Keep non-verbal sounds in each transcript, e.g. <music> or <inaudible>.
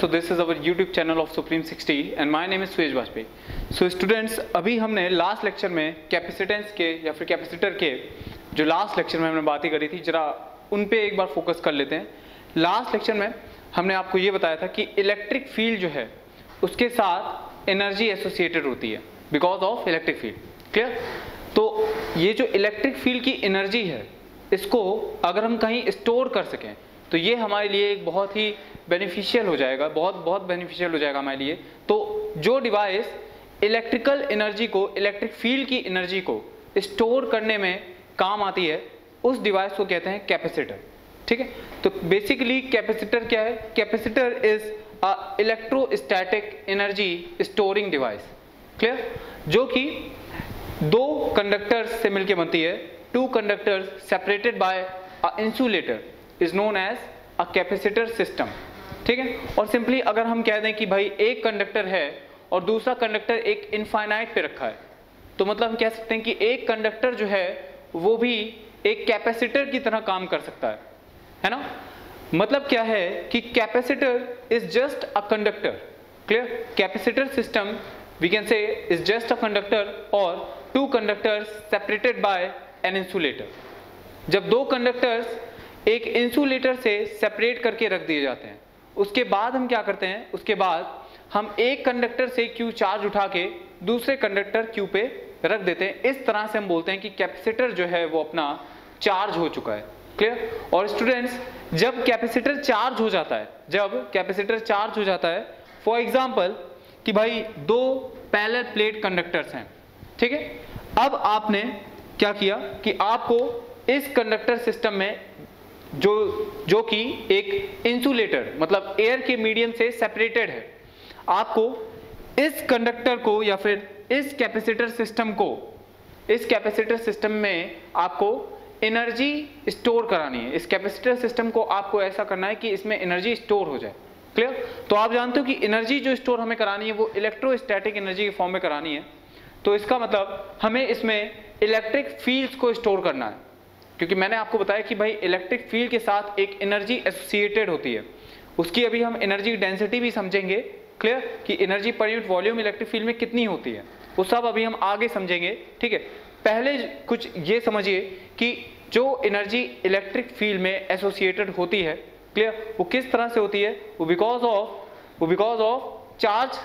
so this is our YouTube channel of Supreme 60 and my name is Suresh Vajpayee so students, अभी हमने last lecture में capacitance के या फिर कैपेसिटर के जो लास्ट लेक्चर में हमने बातें करी थी, जरा उन पे एक बार फोकस कर लेते हैं। लास्ट लेक्चर में हमने आपको ये बताया था कि इलेक्ट्रिक फ़ील्ड जो है, उसके साथ एनर्जी एसोसिएटेड होती है because of electric field clear तो ये जो इलेक्ट्रिक फ़ील्ड की एनर्जी है, इसको अगर हम कहीं स्टोर कर सकें तो ये हमारे लिए एक बहुत ही बेनिफिशियल हो जाएगा, बहुत बहुत बेनिफिशियल हो जाएगा हमारे लिए। तो जो डिवाइस इलेक्ट्रिकल एनर्जी को इलेक्ट्रिक फ़ील्ड की एनर्जी को स्टोर करने में काम आती है, उस डिवाइस को कहते हैं कैपेसिटर ठीक है? तो बेसिकली कैपेसिटर क्या है? Capacitor is a electrostatic energy storing device clear जो कि दो कंडक्टर्स से मिलकर बनती है। Two conductors separated by a insulator is known as a capacitor system ठीक है? और सिंपली अगर हम कह दें कि भाई एक कंडक्टर है और दूसरा कंडक्टर एक इनफाइनाइट पे रखा है तो मतलब हम कह सकते हैं कि एक कंडक्टर जो है, वो भी एक कैपेसिटर की तरह काम कर सकता है। है ना? मतलब क्या है कि capacitor is just a conductor clear capacitor system we can say is just a conductor और two conductors separated by an insulator जब दो कंडक्टर्स एक इंसुलेटर से सेपरेट करके रख दिए जाते हैं। उसके बाद हम क्या करते हैं? उसके बाद हम एक कंडक्टर से क्यू चार्ज उठा के दूसरे कंडक्टर क्यू पे रख देते हैं। इस तरह से हम बोलते हैं कि कैपेसिटर जो है वो अपना चार्ज हो चुका है। क्लियर और स्टूडेंट्स जब कैपेसिटर चार्ज हो जाता है, जब कैपेसिटर चार्ज हो जाता है फॉर एग्ज़ाम्पल कि भाई दो पैलर प्लेट कंडक्टर्स हैं, ठीक है? अब आपने क्या किया कि आपको इस कंडक्टर सिस्टम में जो जो कि एक इंसुलेटर मतलब एयर के मीडियम से सेपरेटेड है। आपको इस कंडक्टर को या फिर इस कैपेसिटर सिस्टम को, इस कैपेसिटर सिस्टम में आपको एनर्जी स्टोर करानी है। इस कैपेसिटर सिस्टम को आपको ऐसा करना है कि इसमें एनर्जी स्टोर हो जाए। क्लियर तो आप जानते हो कि एनर्जी जो स्टोर हमें करानी है, वो इलेक्ट्रोस्टैटिक एनर्जी के फॉर्म में करानी है। तो इसका मतलब हमें इसमें इलेक्ट्रिक फील्ड्स को स्टोर करना है। क्योंकि मैंने आपको बताया कि भाई इलेक्ट्रिक फ़ील्ड के साथ एक एनर्जी एसोसिएटेड होती है। उसकी अभी हम एनर्जी डेंसिटी भी समझेंगे। क्लियर कि energy per unit volume electric field में कितनी होती है। वो सब अभी हम आगे समझेंगे। ठीक है? पहले कुछ ये समझिए कि जो एनर्जी इलेक्ट्रिक फ़ील्ड में एसोसिएटेड होती है क्लियर वो किस तरह से होती है? वो बिकॉज़ ऑफ़ वो बिकॉज़ ऑफ़ चार्ज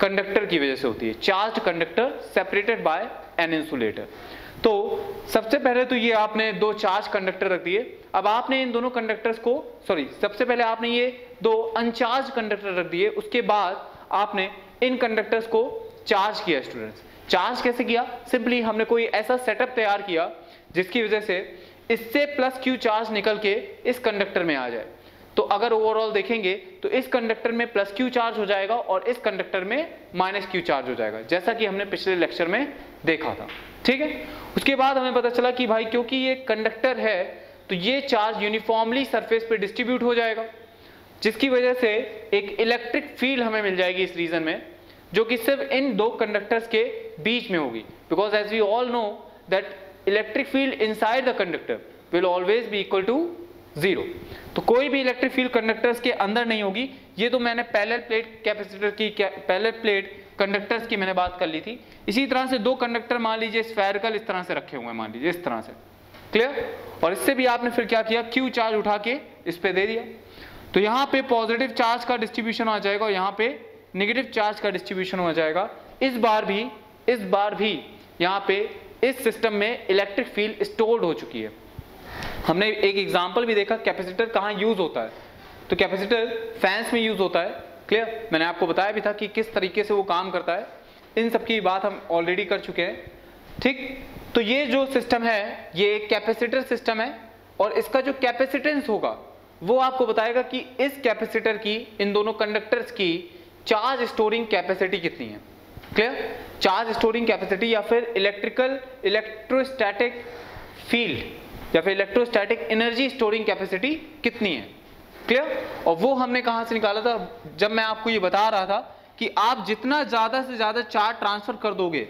कंडक्टर की वजह से होती है। Charge conductor separated by an insulator तो सबसे पहले तो ये आपने दो चार्ज कंडक्टर रख दिए। अब आपने इन दोनों कंडक्टर्स को सॉरी सबसे पहले आपने ये दो अनचार्ज कंडक्टर रख दिए, उसके बाद आपने इन कंडक्टर्स को चार्ज किया स्टूडेंट्स चार्ज कैसे किया? सिंपली हमने कोई ऐसा सेटअप तैयार किया, जिसकी वजह से इससे प्लस क्यू चार्ज निकल के इस कंडक्टर में आ जाए। तो अगर ओवरऑल देखेंगे तो इस कंडक्टर में प्लस क्यू चार्ज हो जाएगा और इस कंडक्टर में माइनस क्यू चार्ज हो जाएगा, जैसा कि हमने पिछले लेक्चर में देखा था। ठीक है? उसके बाद हमें पता चला कि भाई क्योंकि ये कंडक्टर है तो ये चार्ज यूनिफॉर्मली सरफेस पे डिस्ट्रीब्यूट हो जाएगा। जिसकी वजह से एक इलेक्ट्रिक फ़ील्ड हमें मिल जाएगी इस रीजन में, जो कि सिर्फ़ इन दो कंडक्टर्स के बीच में होगी। Because as we all know that electric field inside the conductor will always be equal to zero तो कोई भी इलेक्ट्रिक फ़ील्ड कंडक्टर्स के अंदर नहीं होगी। ये तो मैंने पैरेलल प्लेट कैपेसिटर की पैरेलल प्लेट कंडक्टर्स की मैंने बात कर ली थी। इसी तरह से दो कंडक्टर मान लीजिए स्फेरिकल इस तरह से रखे हुए हैं, मान लीजिए, इस तरह से। क्लियर और इससे भी आपने फिर क्या किया? क्यू चार्ज उठा के इस पे दे दिया। तो यहाँ पे पॉजिटिव चार्ज का डिस्ट्रीब्यूशन आ जाएगा और यहाँ पे नेगेटिव चार्ज का डिस्ट्रीब्यूशन हो जाएगा। इस बार भी, इस बार भी यहाँ पे इस सिस्टम में इलेक्ट्रिक फ़ील्ड स्टोर्ड हो चुकी है। हमने एक एग्ज़ाम्पल भी देखा कैपेसिटर कहाँ यूज़ होता है? तो कैपेसिटर फैंस में यूज़ होता है। क्लियर मैंने आपको बताया भी था कि किस तरीके से वो काम करता है। इन सब की बात हम ऑलरेडी कर चुके हैं। ठीक? तो ये जो सिस्टम है, ये एक कैपेसिटर सिस्टम है और इसका जो कैपेसिटेंस होगा, वो आपको बताएगा कि इस कैपेसिटर की, इन दोनों कंडक्टर्स की चार्ज स्टोरिंग कैपेसिटी कितनी है। क्लियर चार्ज स्टोरिंग कैपेसिटी या फिर इलेक्ट्रिकल इलेक्ट्रोस्टैटिक फ़ील्ड या फिर इलेक्ट्रोस्टैटिक एनर्जी स्टोरिंग कैपेसिटी कितनी है। क्लियर और वो हमने कहा से निकाला था? जब मैं आपको ये बता रहा था कि आप जितना ज़्यादा से ज़्यादा चार्ज ट्रांसफ़र कर दोगे,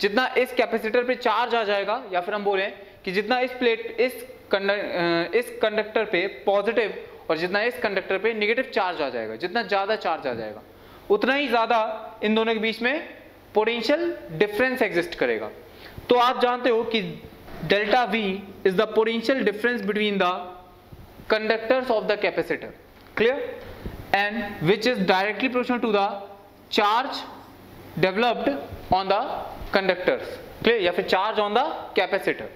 जितना इस कैपेसिटर पे चार्ज आ जाएगा, या फिर हम बोले कि जितना इस प्लेट, इस इस कंडक्टर पे पॉजिटिव और जितना इस कंडक्टर पे निगेटिव चार्ज आ जाएगा, जितना ज़्यादा चार्ज आ जाएगा, उतना ही ज़्यादा इन दोनों के बीच में पोटेंशियल डिफरेंस एग्जिस्ट करेगा। तो आप जानते हो कि delta V is the potential difference between the conductors of the capacitor clear and which is directly proportional to the charge developed on the conductors clear या फिर चार्ज ऑन द कैपेसिटर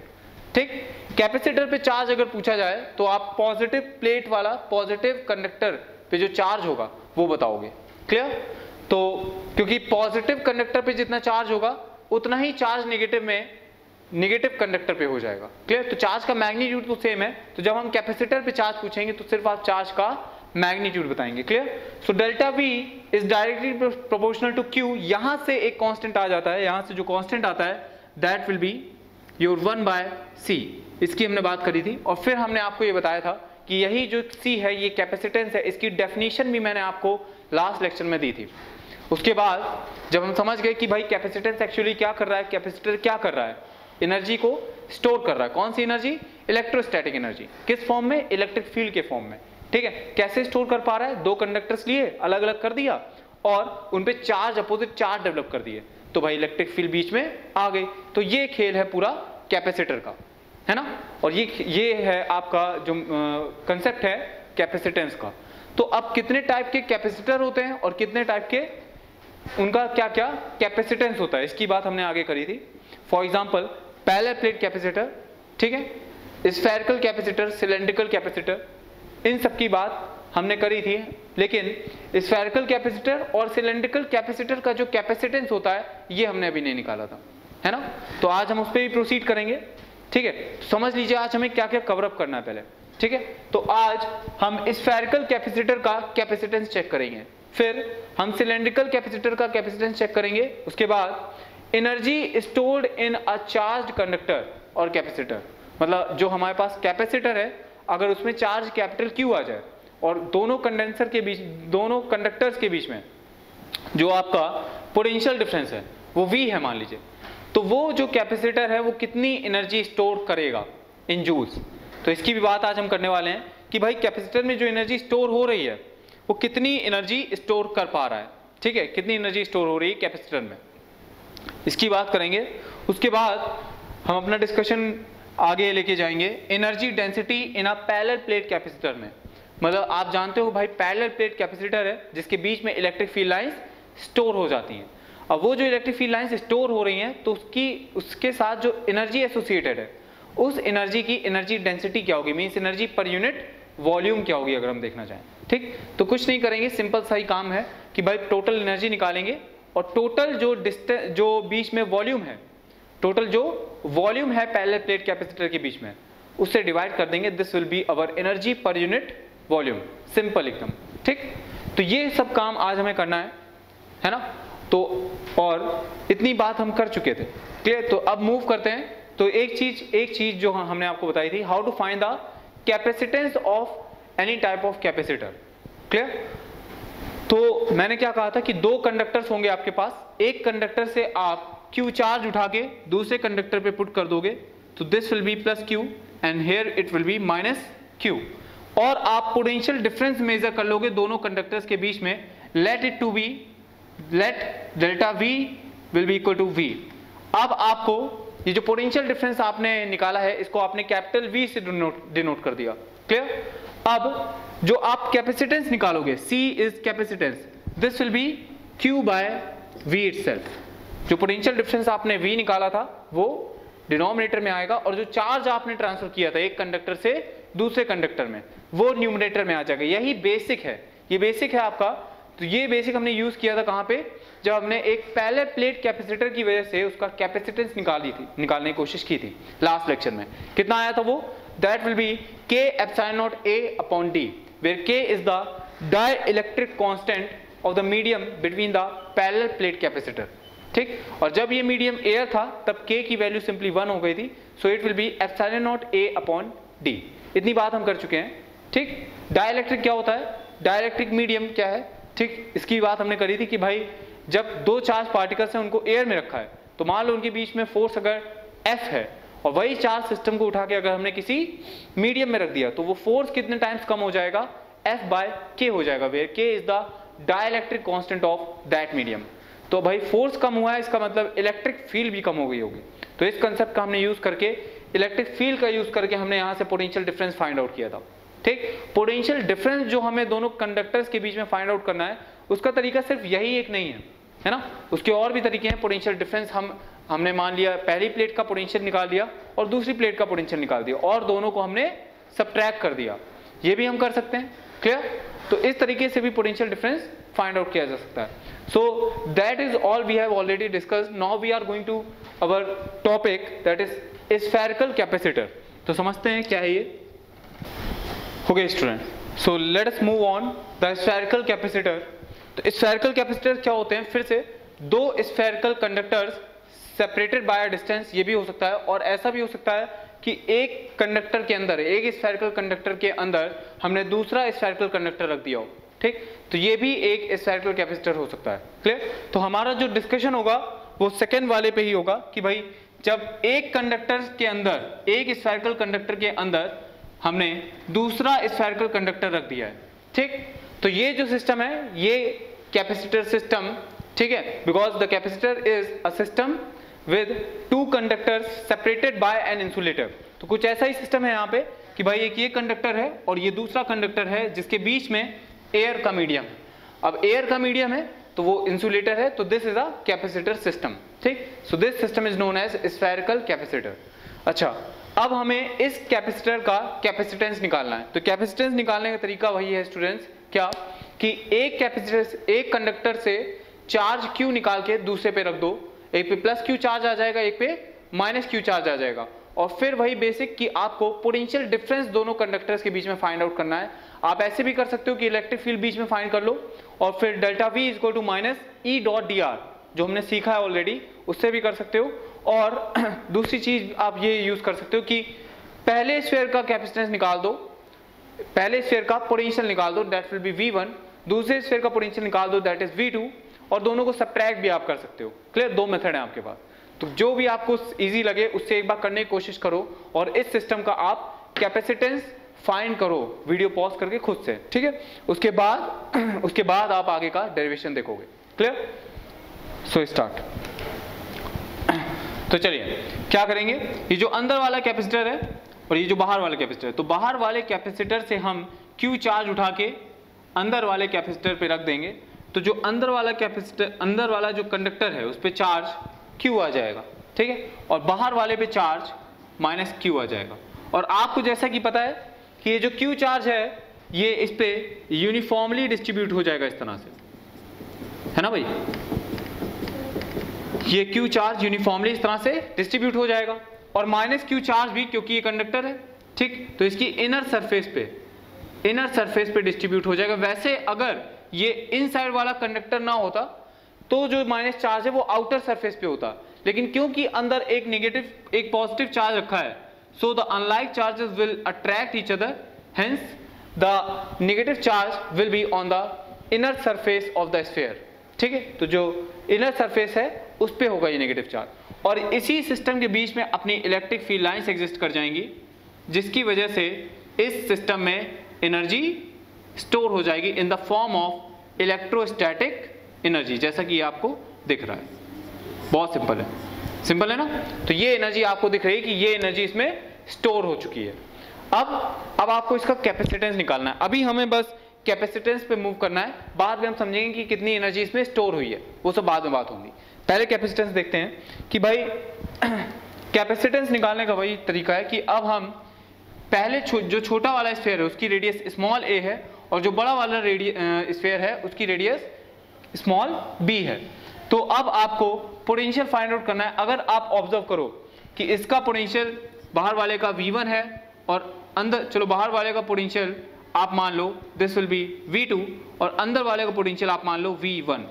ठीक? Capacitor पे charge अगर पूछा जाए तो आप positive plate वाला पॉजिटिव कंडक्टर पे जो चार्ज होगा, वो बताओगे। क्लियर तो क्योंकि पॉजिटिव कंडक्टर पे जितना चार्ज होगा, उतना ही चार्ज नेगेटिव में नेगेटिव कंडक्टर पे हो जाएगा। क्लियर तो चार्ज का मैग्नीट्यूड तो सेम है। तो जब हम कैपेसिटर पे चार्ज पूछेंगे तो सिर्फ़ आप चार्ज का मैग्नीट्यूड बताएँगे। Clear so delta V is directly proportional to Q यहाँ से एक कांस्टेंट आ जाता है। यहाँ से जो कांस्टेंट आता है that will be your one by C इसकी हमने बात करी थी। और फिर हमने आपको ये बताया था कि यही जो सी है, ये कैपेसिटेंस है, इसकी डेफिनेशन भी मैंने आपको लास्ट लेक्चर में दी थी। उसके बाद जब हम समझ गए कि भाई कैपेसिटेंस एक्चुअली क्या कर रहा है कैपेसिटर क्या कर रहा है एनर्जी को स्टोर कर रहा है। कौन सी एनर्जी इलेक्ट्रोस्टैटिक एनर्जी किस फॉर्म में? इलेक्ट्रिक फ़ील्ड के फॉर्म में। ठीक है? कैसे स्टोर कर पा रहा है? दो कंडक्टर्स लिए अलग अलग कर दिया और उन पे चार्ज अपोजिट चार्ज डेवलप कर दिए। तो भाई इलेक्ट्रिक फ़ील्ड बीच में आ गई। तो ये खेल है पूरा कैपेसिटर का। है ना? और ये ये है आपका जो कंसेप्ट है कैपेसिटेंस का। तो अब कितने टाइप के कैपेसिटर होते हैं और कितने टाइप के उनका क्या क्या कैपेसिटेंस होता है? इसकी बात हमने आगे करी थी। फॉर एग्ज़ाम्पल पहले प्लेट कैपेसिटर, ठीक है? स्फेरिकल कैपेसिटर सिलेंड्रिकल कैपेसिटर इन सब की बात हमने करी थी। लेकिन स्फेरिकल कैपेसिटर और सिलेंड्रिकल कैपेसिटर का जो कैपेसिटेंस होता है, ये हमने अभी नहीं निकाला था। है ना? तो आज हम उस पर भी प्रोसीड करेंगे, ठीक है? समझ लीजिए, आज हमें क्या क्या कवरअप करना है पहले, ठीक है? तो आज हम स्फेरिकल कैपेसिटर का कैपेसिटेंस चेक करेंगे। फिर हम सिलेंड्रिकल कैपेसिटर का कैपेसिटेंस चेक करेंगे, उसके बाद energy stored in a charge conductor और कैपेसिटर। मतलब जो हमारे पास कैपेसिटर है, अगर उसमें चार्ज कैपिटल क्यू आ जाए और दोनों कंडेंसर के बीच, दोनों कंडक्टर्स के बीच में जो आपका पोटेंशियल डिफरेंस है, वो वी है मान लीजिए तो वो जो कैपेसिटर है, वो कितनी एनर्जी स्टोर करेगा इन जूल्स? तो इसकी भी बात आज हम करने वाले हैं कि भाई कैपेसिटर में जो एनर्जी स्टोर हो रही है, वो कितनी एनर्जी स्टोर कर पा रहा है? ठीक है, कितनी एनर्जी स्टोर हो रही है कैपेसिटर में? इसकी बात करेंगे। उसके बाद हम अपना डिस्कशन आगे लेके जाएँगे। Energy density in a parallel plate capacitor में। मतलब आप जानते हो भाई पैरेलल प्लेट कैपेसिटर है, जिसके बीच में इलेक्ट्रिक फ़ील्ड लाइंस स्टोर हो जाती हैं। अब वो जो इलेक्ट्रिक फ़ील्ड लाइंस स्टोर हो रही हैं तो उसकी, उसके साथ जो एनर्जी एसोसिएटेड है, उस एनर्जी की एनर्जी डेंसिटी क्या होगी? Means energy per unit volume क्या होगी, अगर हम देखना चाहें। ठीक? तो कुछ नहीं करेंगे सिंपल सा ही काम है कि भाई टोटल एनर्जी निकालेंगे और टोटल जो डिस्टेंस जो बीच में वॉल्यूम है टोटल जो वॉल्यूम है पहले प्लेट कैपेसिटर के बीच में, उससे डिवाइड कर देंगे this will be our energy per unit volume simple एकदम, ठीक? तो ये सब काम आज हमें करना है है ना? तो और इतनी बात हम कर चुके थे क्लियर तो अब मूव करते हैं। तो एक चीज़ एक चीज़ जो हमने आपको बताई थी how to find the capacitance of any type of capacitor clear तो मैंने क्या कहा था कि दो कंडक्टर्स होंगे आपके पास। एक कंडक्टर से आप क्यू चार्ज उठा के दूसरे कंडक्टर पे पुट कर दोगे। तो this will be plus Q and here it will be minus Q और आप पोटेंशियल डिफरेंस मेजर कर लोगे दोनों कंडक्टर्स के बीच में। Let it to be let delta V will be equal to V अब आपको ये जो पोटेंशियल डिफरेंस आपने निकाला है, इसको आपने कैपिटल वी से डिनोट कर दिया। क्लियर अब जो आप कैपेसिटेंस निकालोगे, C is capacitance this will be Q by V itself जो पोटेंशियल डिफरेंस आपने V निकाला था, वो डिनोमिनेटर में आएगा और जो चार्ज आपने ट्रांसफ़र किया था एक कंडक्टर से दूसरे कंडक्टर में, वो न्यूमिनेटर में आ जाएगा। यही बेसिक है। ये बेसिक है आपका। तो ये बेसिक हमने यूज़ किया था कहाँ पे? जब हमने एक पहले प्लेट कैपेसिटर की वजह से उसका कैपेसिटेंस निकाली थी, निकालने की कोशिश की थी लास्ट लेक्चर में। कितना आया था वो? That will be K epsilon naught A upon D K is the dielectric constant of the medium between the parallel plate capacitor ठीक? और जब ये मीडियम एयर था, तब के की वैल्यू सिंपली वन हो गई थी so it will be epsilon naught A upon D इतनी बात हम कर चुके हैं। ठीक? डाइलेक्ट्रिक क्या होता है? डाइलेक्ट्रिक मीडियम क्या है? ठीक? इसकी बात हमने करी थी कि भाई, जब दो चार्ज पार्टिकल्स हैं, उनको एयर में रखा है तो मान लो उनके बीच में फोर्स अगर एफ़ है और वही चार्ज सिस्टम को उठा के अगर हमने किसी मीडियम में रख दिया तो वो फोर्स कितने टाइम्स कम हो जाएगा? एफ़ बाय के हो जाएगा where K is the dielectric constant of that medium तो भाई फोर्स कम हुआ है, इसका मतलब इलेक्ट्रिक फ़ील्ड भी कम हो गई होगी। तो इस कंसेप्ट का हमने यूज़ करके इलेक्ट्रिक फ़ील्ड का यूज़ करके हमने यहाँ से पोटेंशियल डिफरेंस फाइंड आउट किया था। ठीक? पोटेंशियल डिफरेंस जो हमें दोनों कंडक्टर्स के बीच में फाइंड आउट करना है, उसका तरीका सिर्फ़ यही एक नहीं है है ना? उसके और भी तरीके हैं पोटेंशियल डिफरेंस हम हमने मान लिया, पहली प्लेट का पोटेंशियल निकाल दिया और दूसरी प्लेट का पोटेंशियल निकाल दिया और दोनों को हमने सब्ट्रैक्ट कर दिया। ये भी हम कर सकते हैं। क्लियर तो इस तरीके से भी पोटेंशियल डिफरेंस फाइंड आउट किया जा सकता है। So that is all we have already discuss now we are going to our topic that is spherical capacitor तो समझते हैं क्या है ये? गए student so let us move on the spherical capacitor तो स्फेरिकल कैपेसिटर क्या होते हैं? फिर से दो spherical conductors separated by distance ये भी हो सकता है, और ऐसा भी हो सकता है कि एक कंडक्टर के अंदर, एक स्फेरिकल कंडक्टर के अंदर हमने दूसरा स्फेरिकल कंडक्टर रख दिया हो, ठीक? तो ये भी एक स्फेरिकल कैपेसिटर हो सकता है क्लियर तो हमारा जो डिस्कशन होगा, वो सेकेंड वाले पे ही होगा कि भाई, जब एक कंडक्टर के अंदर, एक स्फेरिकल कंडक्टर के अंदर हमने दूसरा स्फेरिकल कंडक्टर रख दिया है, ठीक? तो ये जो सिस्टम है, ये कैपेसिटर सिस्टम ठीक है? Because the capacitor is a system with two conductors separated by an insulator तो कुछ ऐसा ही सिस्टम है यहाँ पे कि भाई एक ये कंडक्टर है और ये दूसरा कंडक्टर है जिसके बीच में एयर का मीडियम अब एयर का मीडियम है तो वो इंसुलेटर है तो this is a capacitor system ठीक? So this system is known as spherical capacitor अच्छा अब हमें इस कैपेसिटर का कैपेसिटेंस निकालना है। तो कैपेसिटेंस निकालने का तरीका वही है स्टूडेंट्स क्या? कि एक कैपेसिटर एक कंडक्टर से चार्ज क्यू निकाल के दूसरे पे रख दो? एक पे प्लस क्यू चार्ज आ जाएगा, एक पे माइनस क्यू चार्ज आ जाएगा। और फिर वही बेसिक कि आपको पोटेंशियल डिफरेंस दोनों कंडक्टर्स के बीच में फाइंड आउट करना है। आप ऐसे भी कर सकते हो कि इलेक्ट्रिक फ़ील्ड बीच में फाइंड कर लो और फिर delta V is to minus E dot D R जो हमने सीखा है ऑलरेडी उससे भी कर सकते हो। और <clears throat> दूसरी चीज़ आप ये यूज़ कर सकते हो कि पहले स्फेयर का कैपेसिटेंस निकाल दो। पहले स्फेयर का पोटेंशियल निकाल दो that will be V one दूसरे स्फेयर का पोटेंशियल निकाल दो दैट इज़ वी टू और दोनों को सब्ट्रैक्ट भी आप कर सकते हो। क्लियर दो मेथड है आपके पास। तो जो भी आपको इजी लगे, उससे एक बार करने की कोशिश करो और इस सिस्टम का आप कैपेसिटेंस फाइंड करो। वीडियो पॉज करके खुद से, ठीक है? उसके बाद <clears throat> उसके बाद आप आगे का डेरिवेशन देखोगे। क्लियर सो स्टार्ट तो चलिए, क्या करेंगे? ये जो अंदर वाला कैपेसिटर है और ये जो बाहर वाला कैपेसिटर है तो बाहर वाले कैपेसिटर से हम क्यू चार्ज उठा के अंदर वाले कैपेसिटर पे रख देंगे। तो जो अंदर वाला कैपेसिटर, अंदर वाला जो कंडक्टर है, उस पर चार्ज क्यू आ जाएगा, ठीक है? और बाहर वाले पे चार्ज माइनस क्यू आ जाएगा। और आपको जैसा कि पता है कि ये जो क्यू चार्ज है, ये इस पे यूनिफॉर्मली डिस्ट्रीब्यूट हो जाएगा इस तरह से। है ना भाई? ये क्यू चार्ज यूनिफॉर्मली इस तरह से डिस्ट्रीब्यूट हो जाएगा। और माइनस क्यू चार्ज भी क्योंकि ये कंडक्टर है, ठीक? तो इसकी इनर सरफेस पे इनर सरफेस पे डिस्ट्रीब्यूट हो जाएगा। वैसे अगर ये इन साइड वाला कंडक्टर ना होता तो जो माइनस चार्ज है वो आउटर सरफेस पे होता। लेकिन क्योंकि अंदर एक नेगेटिव एक पॉजिटिव चार्ज रखा है so the unlike charges will attract each other hence the negative charge will be on the inner surface of the sphere ठीक है? तो जो इनर सरफेस है, उस पर होगा ये नेगेटिव चार्ज और इसी सिस्टम के बीच में अपनी इलेक्ट्रिक फ़ील्ड लाइन्स एग्जिस्ट कर जाएँगी, जिसकी वजह से इस सिस्टम में एनर्जी स्टोर हो जाएगी in the form of electrostatic energy जैसा कि आपको दिख रहा है। बहुत सिंपल है। सिंपल है ना? तो ये एनर्जी आपको दिख रही है कि ये एनर्जी इसमें स्टोर हो चुकी है। अब अब आपको इसका कैपेसिटेंस निकालना है। अभी हमें बस कैपेसिटेंस पे मूव करना है। बाद में हम समझेंगे कि कितनी एनर्जी इसमें स्टोर हुई है। वो सब बाद में बात होगी। पहले कैपेसिटेंस देखते हैं कि भाई <clears throat> कैपेसिटेंस निकालने का वही तरीका है कि अब हम पहले छो, जो छोटा वाला स्फेयर है उसकी रेडियस स्मॉल ए है और जो बड़ा वाला स्फेयर है, उसकी रेडियस स्मॉल बी है। तो अब आपको पोटेंशियल फाइंड आउट करना है। अगर आप ऑब्ज़र्व करो कि इसका पोटेंशियल बाहर वाले का V1 है और अंदर, चलो बाहर वाले का पोटेंशियल आप मान लो दिस विल बी V2 और अंदर वाले का पोटेंशियल आप मान लो V1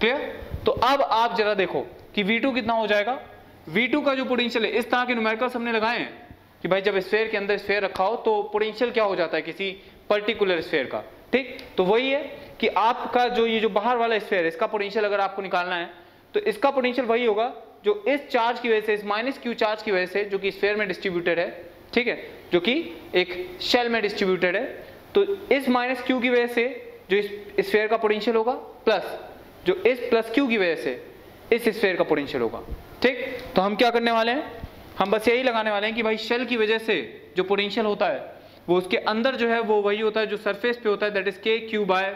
क्लियर तो अब आप जरा देखो कि V2 कितना हो जाएगा। V2 का जो पोटेंशियल है, इस तरह के न्यूमेरिकल्स हमने लगाए हैं कि भाई जब स्फेयर के अंदर स्फेयर रखा हो तो पोटेंशियल क्या हो जाता है? किसी पर्टिकुलर स्फेयर का। ठीक? तो वही है कि आपका जो ये जो बाहर वाला स्फेयर है, इसका पोटेंशियल अगर आपको निकालना है तो इसका पोटेंशियल वही होगा जो इस चार्ज की वजह से, इस माइनस क्यू चार्ज की वजह से, जो कि स्फेयर में डिस्ट्रीब्यूटेड है, ठीक है? जो कि एक शेल में डिस्ट्रीब्यूटेड है। तो इस माइनस क्यू की वजह से जो इस स्फेयर का पोटेंशियल होगा प्लस जो इस प्लस क्यू की वजह से इस स्फेयर का पोटेंशियल होगा। ठीक? तो हम क्या करने वाले हैं? हम बस यही लगाने वाले हैं कि भाई शेल की वजह से जो पोटेंशियल होता है वो उसके अंदर जो है, वो वही होता है जो सरफेस पे होता है that is K Q by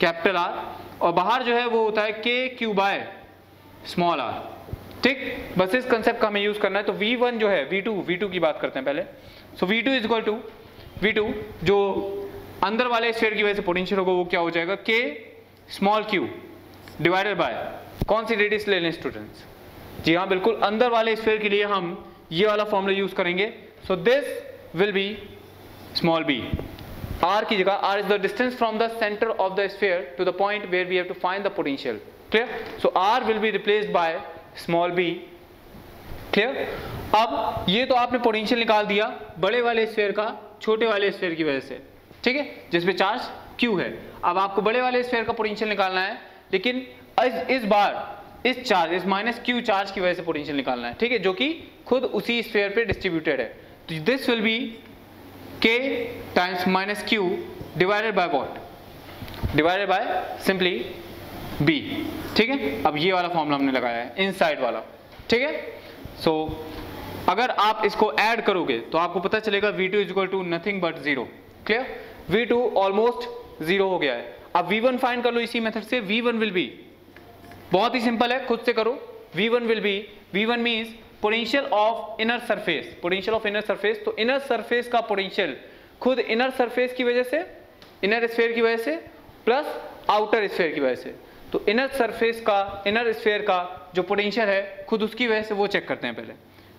capital R और बाहर जो है, वो होता है के क्यू बाय स्मॉल आर ठीक? बस इस कंसेप्ट का हमें यूज़ करना है। तो V1 जो है V2 V2 की बात करते हैं पहले। सो V2 is equal to V2 जो अंदर वाले स्फीयर की वजह से पोटेंशियल होगा, वो क्या हो जाएगा? K small Q divided by कौन सी रेडियस ले लें स्टूडेंट्स जी हाँ बिल्कुल। अंदर वाले स्फीयर के लिए हम ये वाला फॉर्मूला यूज़ करेंगे। So this will be small B r की जगह r is the distance from the center of the sphere to the point where we have to find the potential. Clear? So r will be replaced by small b. Clear? अब ये तो आपने potential निकाल दिया बड़े वाले sphere का छोटे वाले स्फीयर की वजह से। ठीक है? जिसमें चार्ज q है। अब आपको बड़े वाले स्फीयर का पोटेंशियल निकालना है लेकिन इस, इस बार इस चार्ज इस माइनस क्यू चार्ज की वजह से पोटेंशियल निकालना है। ठीक है? जो कि खुद उसी स्फीयर पे डिस्ट्रीब्यूटेड है। This will be k times minus q divided by what? Divided by simply b. ठीक है? अब ये वाला फॉर्मूला हमने लगाया है इनसाइड वाला। ठीक है? सो so, अगर आप इसको ऐड करोगे तो आपको पता चलेगा v2 two is equal to nothing but zero clear v2 almost zero हो गया है। अब v1 फाइंड कर लो इसी मेथड से। v1 विल बी बहुत ही सिंपल है खुद से करो। v1 will be v1 means potential of inner surface potential of inner surface तो इनर सरफेस का पोटेंशियल खुद इनर सरफेस की वजह से इनर स्फेयर की वजह से प्लस आउटर स्फेयर की वजह से। तो इनर सरफेस का इनर स्फेयर का जो पोटेंशियल है, खुद उसकी वजह से वो चेक करते हैं पहले।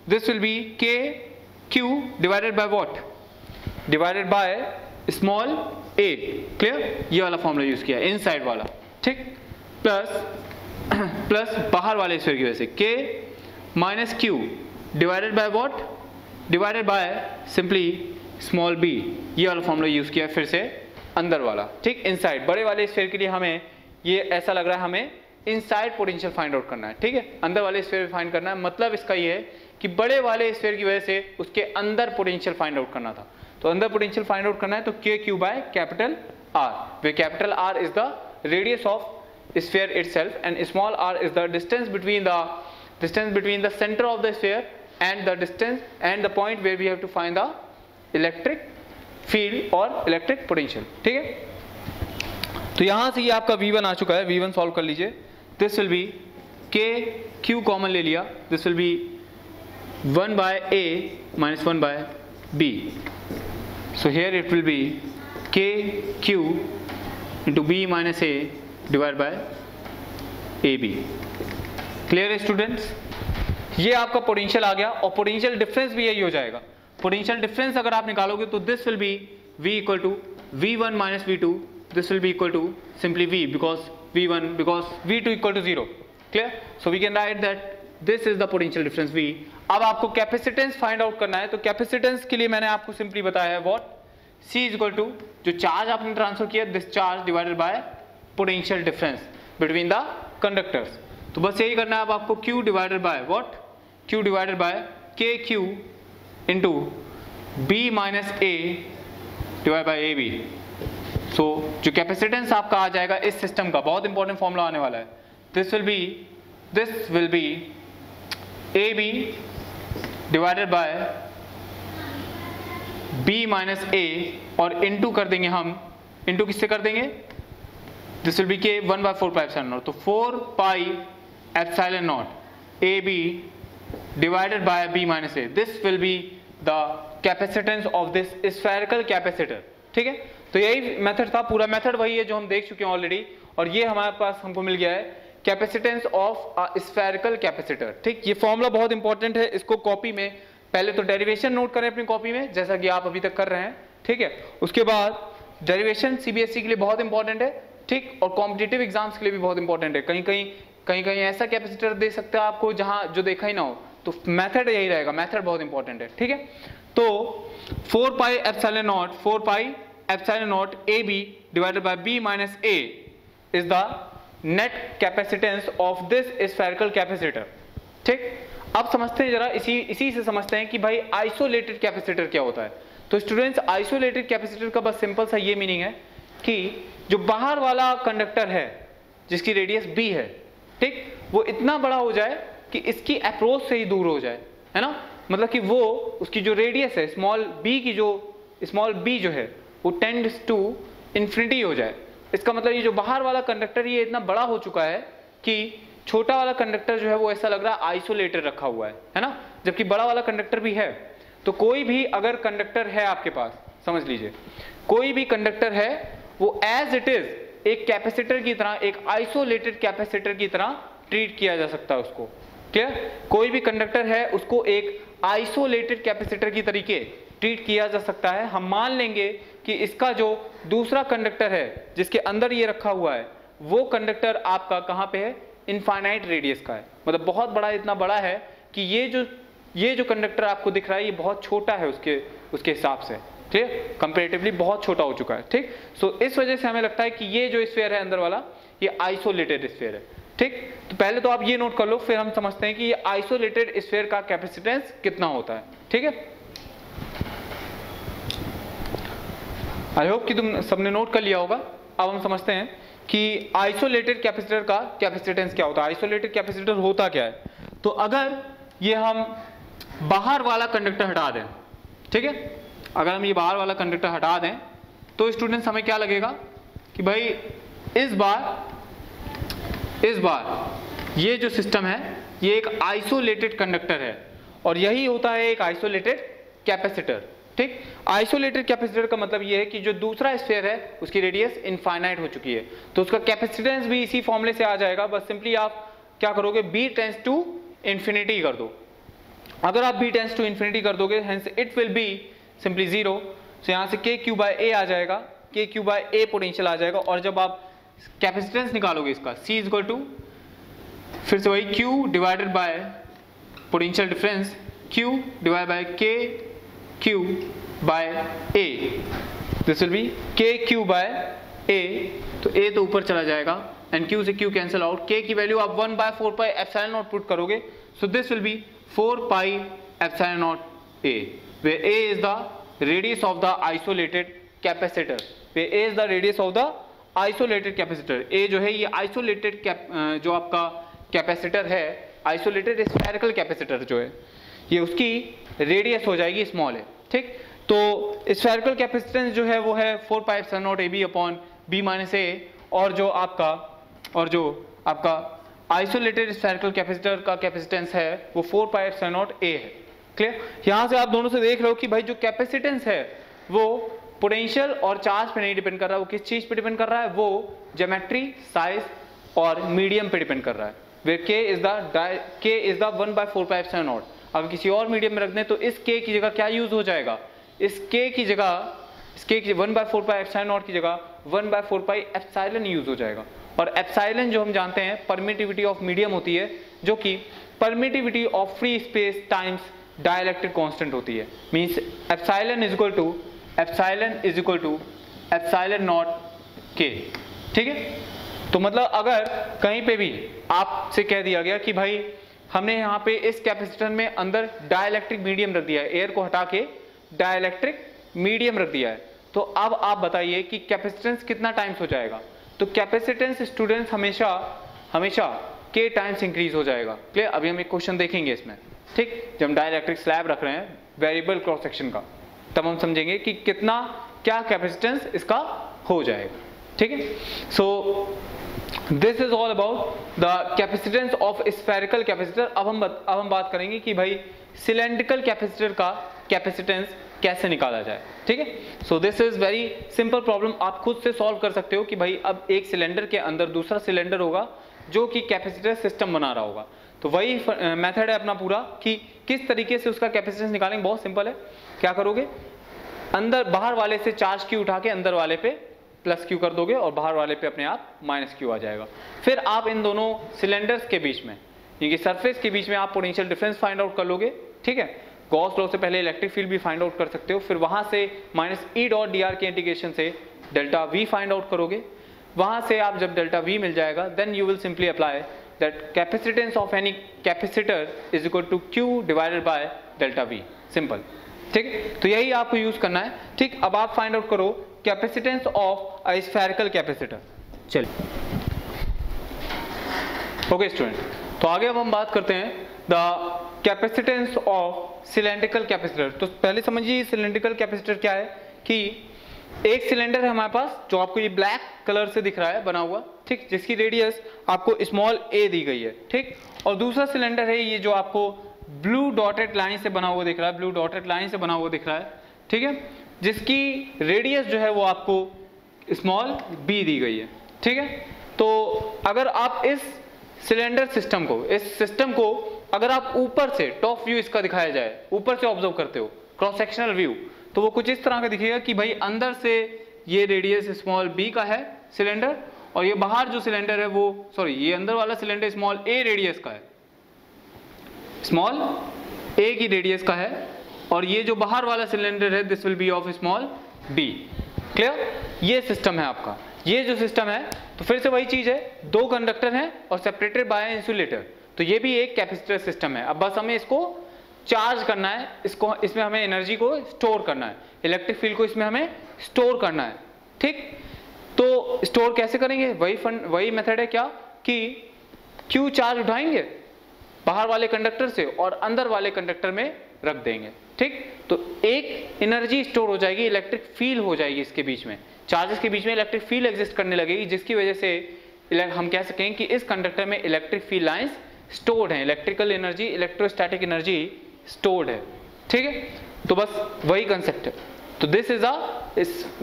This will be K Q divided by what divided by small A clear ये वाला फॉर्मूला यूज़ किया इनसाइड वाला। ठीक? प्लस प्लस <clears throat> बाहर वाले स्फेयर की वजह से। K minus Q divided by what divided by simply small B ये वाला फॉर्मूला यूज़ किया फिर से अंदर वाला। ठीक इनसाइड बड़े वाले स्फेयर के लिए हमें ये ऐसा लग रहा है हमें इनसाइड पोटेंशियल फाइंड आउट करना है। ठीक है? अंदर वाले स्फेयर फाइंड करना है। मतलब इसका ये है कि बड़े वाले स्फेयर की वजह से उसके अंदर पोटेंशियल फाइंड आउट करना था। तो अंदर पोटेंशियल फाइंड आउट करना है तो K Q by capital R where capital R is the radius of sphere itself and small R is the distance between the distance between the center of the sphere and the distance and the point where we have to find the electric field or electric potential ठीक है तो यहाँ से ये आपका V1 आ चुका है V1 solve कर लीजिए this will be K Q common ले लिया this will be 1 by A minus 1 by B so here it will be K Q into B minus A divided by AB clear है students ये आपका potential आ गया और potential difference भी यही हो जाएगा। पोटेंशियल डिफरेंस अगर आप निकालोगे तो this will be v equal to V one minus V two this will be equal to simply v because v1 because v2 equal to zero clear so we can write that this is the potential difference v. अब आपको capacitance find out करना है तो capacitance के लिए मैंने आपको simply बताया है what c is equal to जो चार्ज आपने ट्रांसफ़र किया this charge divided by potential difference between the conductors तो बस यही करना है, अब आपको q divided by what q divided by K Q into B minus A divide by A B so जो कैपेसिटेंस आपका आ जाएगा इस सिस्टम का, बहुत इंपॉर्टेंट फॉर्मूला आने वाला है। This will be this will be A B divided by B minus A और इंटू कर देंगे हम। इंटू किससे कर देंगे? This will be K one by four epsilon naught. तो four pi naught A B divided by b minus a. This will be the capacitance of this spherical capacitor. ठीक है? तो यही मेथड था, पूरा मेथड वही है जो हम देख चुके हैं ऑलरेडी और ये हमारे पास हमको मिल गया है कैपेसिटेंस ऑफ़ स्फेरिकल कैपेसिटर ठीक? ये फॉर्मूला बहुत इंपॉर्टेंट है, इसको कॉपी में, पहले तो डेरिवेशन नोट करें अपनी कॉपी में, जैसा कि आप अभी तक कर रहे हैं। ठीक है? उसके बाद डेरिवेशन सीबीएसई के लिए बहुत इंपॉर्टेंट है, ठीक? और कॉम्पिटेटिव एग्ज़ाम्स के लिए भी बहुत इंपॉर्टेंट है। कहीं कहीं कहीं कहीं ऐसा कैपेसिटर दे सकते हो आपको जहाँ जो देखा ही ना हो। तो मेथड यही रहेगा मेथड बहुत इंपॉर्टेंट है, ठीक है? तो four pi epsilon naught four pi epsilon naught A B divided by B minus A is the net capacitance of this spherical capacitor ठीक? अब समझते हैं जरा, इसी इसी से समझते हैं कि भाई आइसोलेटेड कैपेसिटर क्या होता है। तो स्टूडेंट्स आइसोलेटेड कैपेसिटर का बस सिंपल सा ये मीनिंग है कि जो बाहर वाला कंडक्टर है, जिसकी रेडियस बी है ठीक? वो इतना बड़ा हो जाए कि इसकी अप्रोच से ही दूर हो जाए, है ना? मतलब कि वो, उसकी जो रेडियस है स्मॉल बी की जो स्मॉल बी जो है, वो टेंड टू इन्फिनिटी हो जाए। इसका मतलब ये जो बाहर वाला कंडक्टर ये इतना बड़ा हो चुका है कि छोटा वाला कंडक्टर जो है, वो ऐसा लग रहा है आइसोलेटेड रखा हुआ है है ना? जबकि बड़ा वाला कंडक्टर भी है। तो कोई भी अगर कंडक्टर है आपके पास, समझ लीजिए, कोई भी कंडक्टर है, वो एज इट इज़ एक कैपेसिटर की तरह, एक आइसोलेटेड कैपेसिटर की तरह ट्रीट किया जा सकता है उसको। क्लियर कोई भी कंडक्टर है, उसको एक आइसोलेटेड कैपेसिटर की तरीके ट्रीट किया जा सकता है। हम मान लेंगे कि इसका जो दूसरा कंडक्टर है, जिसके अंदर ये रखा हुआ है, वो कंडक्टर आपका कहाँ पे है? इनफाइनाइट रेडियस का है। मतलब बहुत बड़ा, इतना बड़ा है कि ये जो ये जो कंडक्टर आपको दिख रहा है, ये बहुत छोटा है उसके उसके हिसाब से। ठीक? कंपेरेटिवली बहुत छोटा हो चुका है ठीक? सो so, इस वजह से हमें लगता है कि ये जो स्फेयर है अंदर वाला ये आइसोलेटेड स्फेयर है ठीक? तो पहले तो आप ये नोट कर लो फिर हम समझते हैं कि ये आइसोलेटेड स्फेयर का कैपेसिटेंस कितना होता है ठीक है? आई होप कि तुम सबने नोट कर लिया होगा। अब हम समझते हैं कि आइसोलेटेड कैपेसिटर का कैपेसिटेंस क्या होता है। आइसोलेटेड कैपेसिटर होता क्या है? तो अगर ये हम बाहर वाला कंडक्टर हटा दें ठीक है? अगर हम ये बाहर वाला कंडक्टर हटा दें तो स्टूडेंट्स हमें क्या लगेगा? कि भाई, इस बार इस बार, ये जो सिस्टम है, ये एक आइसोलेटेड कंडक्टर है। और यही होता है एक आइसोलेटेड कैपेसिटर ठीक? आइसोलेटेड कैपेसिटर का मतलब ये है कि जो दूसरा स्फेयर है, उसकी रेडियस इनफाइनाइट हो चुकी है। तो उसका कैपेसिटेंस भी इसी फॉर्मूले से आ जाएगा। बस सिंपली आप क्या करोगे? बी टेंस टू इंफिनिटी कर दो। अगर आप बी टेंस टू इंफिनिटी कर दोगे hence it will be simply zero तो यहाँ से के क्यू बाय ए आ जाएगा। K Q by A potential आ जाएगा और जब आप कैपेसिटेंस निकालोगे इसका सी इज़ इक्वल टू फिर से वही Q divided by potential difference Q divide by K q by a. This will be K Q by A तो a तो ऊपर चला जाएगा एंड q से q कैंसिल आउट k की वैल्यू आप 1 by four pi epsilon naught put करोगे. So this will be 4 pi epsilon naught a. where a is the radius of the isolated capacitor. Where a is the radius of the isolated capacitor. A जो है ये cap, जो आपका capacitor है isolated spherical capacitor जो है ये उसकी रेडियस हो जाएगी स्मॉल है ठीक? तो स्फेरिकल कैपेसिटेंस जो है वो है four pi epsilon naught A B upon B minus A और जो आपका और जो आपका आइसोलेटेड स्फेरिकल कैपेसिटर का कैपेसिटेंस है वो four pi epsilon naught A है। क्लियर यहाँ से आप दोनों से देख रहे हो कि भाई जो कैपेसिटेंस है, वो पोटेंशियल और चार्ज पे नहीं डिपेंड कर रहा है वो किस चीज़ पे डिपेंड कर रहा है? वो ज्योमेट्री साइज़ और मीडियम पे डिपेंड कर रहा है। K is the k is the 1 by 4 pi epsilon naught अगर किसी और मीडियम में रख दें तो इस के की जगह क्या यूज़ हो जाएगा? इस के की जगह, इस के की one by four pi epsilon naught की जगह one by four pi epsilon use हो जाएगा। और एप्साइलन जो हम जानते हैं परमिटिविटी ऑफ़ मीडियम होती है, जो कि permittivity of free space times dielectric constant होती है। Means epsilon is equal to epsilon is equal to epsilon naught K ठीक है? तो मतलब अगर कहीं पे भी आपसे कह दिया गया कि भाई, हमने यहाँ पे इस कैपेसिटर में अंदर डायलैक्ट्रिक मीडियम रख दिया है एयर को हटा के डायलैक्ट्रिक मीडियम रख दिया है। तो अब आप बताइए कि कैपेसिटेंस कितना टाइम्स हो जाएगा? तो कैपेसिटेंस स्टूडेंट्स हमेशा हमेशा के टाइम्स इंक्रीज हो जाएगा। क्लियर अभी हम एक क्वेश्चन देखेंगे इसमें। ठीक, जब हम डायलैक्ट्रिक स्लैब रख रहे हैं वेरिएबल क्रॉस सेक्शन का, तब हम समझेंगे कि कितना, क्या कैपेसिटेंस इसका हो जाएगा। ठीक है? So this is all about the capacitance of spherical capacitor अब हम अब हम बात करेंगे कि भाई सिलेंड्रिकल कैपेसिटर का कैपेसिटेंस कैसे निकाला जाए। ठीक है? So this is very simple problem आप खुद से सॉल्व कर सकते हो कि भाई, अब एक सिलेंडर के अंदर दूसरा सिलेंडर होगा, जो कि कैपेसिटर सिस्टम बना रहा होगा। तो वही मेथड है अपना पूरा कि किस तरीके से उसका कैपेसिटेंस निकालेंगे। बहुत सिंपल है। क्या करोगे? अंदर, बाहर वाले से चार्ज की उठा के अंदर वाले पे प्लस क्यू कर दोगे और बाहर वाले पे अपने आप माइनस क्यू आ जाएगा। फिर आप इन दोनों सिलेंडर्स के बीच में, यानी सरफेस के बीच में आप पोटेंशियल डिफरेंस फाइंड आउट कर लोगे, ठीक है? गॉस लॉ से पहले इलेक्ट्रिक फ़ील्ड भी फाइंड आउट कर सकते हो। फिर वहाँ से minus E dot D R के इंटीग्रेशन से डेल्टा वी फाइंड आउट करोगे। वहाँ से आप जब डेल्टा वी मिल जाएगा then you will simply apply that capacitance of any capacitor is equal to Q divided by delta V simple ठीक? तो यही आपको यूज़ करना है। ठीक? अब आप फाइंड आउट करो capacitance of a spherical capacitor चलिए। ओके स्टूडेंट तो आगे अब हम बात करते हैं the capacitance of cylindrical capacitor तो पहले समझिए सिलेंड्रिकल कैपेसिटर क्या है? कि एक सिलेंडर है हमारे पास, जो आपको ये ब्लैक कलर से दिख रहा है, बना हुआ, ठीक? जिसकी रेडियस आपको स्मॉल ए दी गई है, ठीक? और दूसरा सिलेंडर है ये जो आपको ब्लू डॉटेड लाइन से बना हुआ दिख रहा है ब्लू डॉटेड लाइन से बना हुआ दिख रहा है, ठीक है? जिसकी रेडियस जो है वो आपको स्मॉल बी दी गई है, ठीक है? तो अगर आप इस सिलेंडर सिस्टम को, इस सिस्टम को अगर आप ऊपर से टॉप व्यू इसका दिखाया जाए, ऊपर से ऑब्ज़र्व करते हो क्रॉस सेक्शनल व्यू तो वो कुछ इस तरह का दिखेगा कि भाई अंदर से ये रेडियस स्मॉल बी का है सिलेंडर और ये बाहर जो सिलेंडर है वो सॉरी ये अंदर वाला सिलेंडर स्मॉल ए रेडियस का है। स्मॉल ए की रेडियस का है और ये जो बाहर वाला सिलेंडर है this will be of small B clear ये सिस्टम है आपका। ये जो सिस्टम है तो फिर से वही चीज़ है, दो कंडक्टर हैं और सेपरेटेड बाय इंसुलेटर तो ये भी एक कैपेसिटर सिस्टम है। अब बस हमें इसको चार्ज करना है, इसको, इसमें हमें एनर्जी को स्टोर करना है। इलेक्ट्रिक फ़ील्ड को इसमें हमें स्टोर करना है, ठीक? तो स्टोर कैसे करेंगे? वही फंड, वही मेथड है क्या? कि क्यू चार्ज उठाएँगे, बाहर वाले कंडक्टर से और अंदर वाले कंडक्टर में रख देंगे, ठीक? तो एक एनर्जी स्टोर हो जाएगी, इलेक्ट्रिक फील हो जाएगी इसके बीच में। चार्जेस के बीच में इलेक्ट्रिक फील एग्जिस्ट करने लगेगी, जिसकी वजह से हम कह सकें कि इस कंडक्टर में इलेक्ट्रिक फील लाइंस स्टोर्ड है। Electrical energy, electrostatic energy stored है। ठीक है? तो बस वही कंसेप्ट है। तो this is a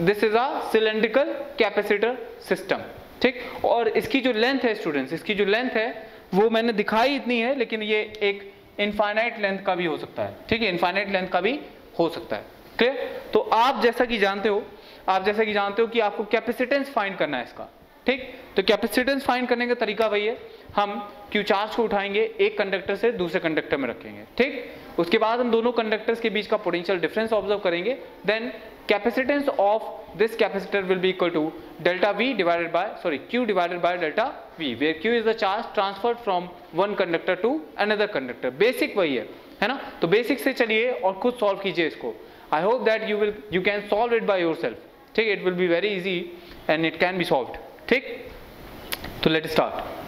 this is a cylindrical capacitor system ठीक? और इसकी जो लेंथ है स्टूडेंट्स इसकी जो लेंथ है, वो मैंने दिखाई इतनी है, लेकिन ये एक इनफाइनाइट लेंथ का भी हो सकता है। ठीक है? इनफाइनाइट लेंथ का भी हो सकता है। क्लियर तो आप जैसा कि जानते हो, आप जैसा कि जानते हो कि आपको कैपेसिटेंस फाइंड करना है इसका। ठीक? तो कैपेसिटेंस फाइंड करने का तरीका वही है। हम क्यू चार्ज को उठाएँगे, एक कंडक्टर से दूसरे कंडक्टर में रखेंगे। ठीक? उसके बाद हम दोनों कंडक्टर्स के बीच का पोटेंशियल डिफरेंस ऑब्ज़र्व करेंगे then capacitance of this capacitor will be equal to delta V divided by sorry Q divided by delta V where Q is the charge transferred from one conductor to another conductor basic वही है है ना? तो basic से चलिए और खुद solve कीजिए इसको। I hope that you will you can solve it by your ठीक it will be very easy and it can be solve ठीक? तो लेट स्टार्ट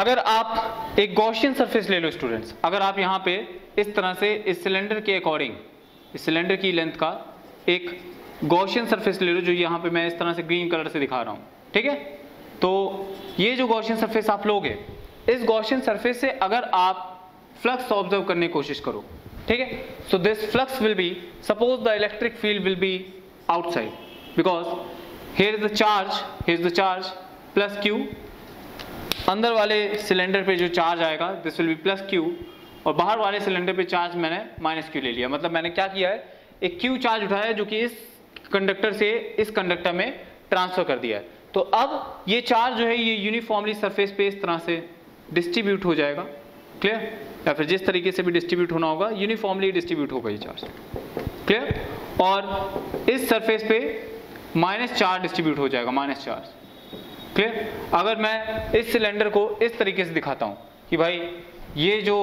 अगर आप एक गॉशियन सरफेस ले लो स्टूडेंट्स अगर आप यहाँ पे इस तरह से इस सिलेंडर के अकॉर्डिंग इस सिलेंडर की लेंथ का एक गॉशियन सरफेस ले लो, जो यहाँ पे मैं इस तरह से ग्रीन कलर से दिखा रहा हूँ, ठीक है? तो ये जो गॉशियन सरफेस आप लोगे, इस गॉशियन सरफेस से अगर आप फ्लक्स ऑब्ज़र्व करने की कोशिश करो, ठीक है? So this flux will be suppose the electric field will be outside because here is the charge here is the charge plus Q अंदर वाले सिलेंडर पे जो चार्ज आएगा this will be plus Q और बाहर वाले सिलेंडर पे charge मैंने माइनस क्यू ले लिया। मतलब मैंने क्या किया है, एक क्यू चार्ज उठाया जो कि इस कंडक्टर से इस कंडक्टर में ट्रांसफ़र कर दिया है। तो अब ये चार्ज जो है, ये यूनिफॉर्मली सरफेस पे इस तरह से डिस्ट्रीब्यूट हो जाएगा। क्लियर या फिर जिस तरीके से भी डिस्ट्रीब्यूट होना होगा यूनिफॉर्मली डिस्ट्रीब्यूट होगा ये चार्ज क्लियर और इस सरफेस पे माइनस चार्ज डिस्ट्रीब्यूट हो जाएगा माइनस चार्ज क्लियर अगर मैं इस सिलेंडर को इस तरीके से दिखाता हूँ कि भाई ये जो,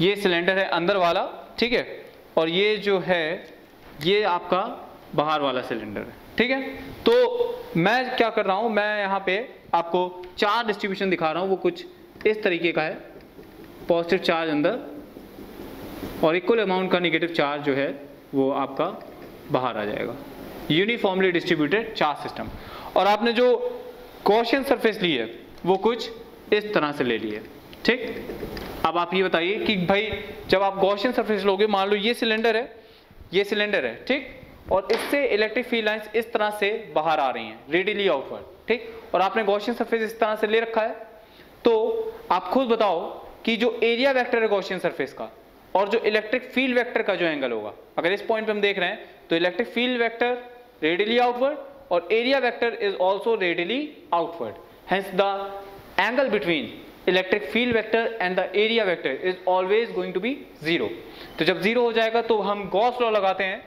ये सिलेंडर है अंदर वाला, ठीक है? और ये जो है, ये आपका बाहर वाला सिलेंडर है, ठीक है? तो मैं क्या कर रहा हूँ? मैं यहाँ पे आपको चार डिस्ट्रीब्यूशन दिखा रहा हूँ। वो कुछ इस तरीके का है। पॉजिटिव चार्ज अंदर और इक्वल अमाउंट का निगेटिव चार्ज जो है, वो आपका बाहर आ जाएगा। यूनिफॉर्मली डिस्ट्रीब्यूटेड चार्ज सिस्टम और आपने जो क्वेश्चन सरफेस ली है वो कुछ इस तरह से ले लिए। ठीक? अब आप ये बताइए कि भाई, जब आप गौशियन सरफेस लोगे, मान लो ये सिलेंडर है, ये सिलेंडर है, ठीक? और इससे इलेक्ट्रिक फ़ील्ड लाइंस इस तरह से बाहर आ रही हैं रेडिली आउटवर्ड ठीक? और आपने गौशियन सरफेस इस तरह से ले रखा है तो आप खुद बताओ कि जो एरिया वेक्टर है गौशियन सरफेस का, और जो इलेक्ट्रिक फ़ील्ड वेक्टर का जो एंगल होगा, अगर इस पॉइंट पे हम देख रहे हैं तो electric field vector radially outward और area vector is also radially outward hence the angle between electric field vector and the area vector is always going to be zero तो जब ज़ीरो हो जाएगा तो हम गॉस लॉ लगाते हैं।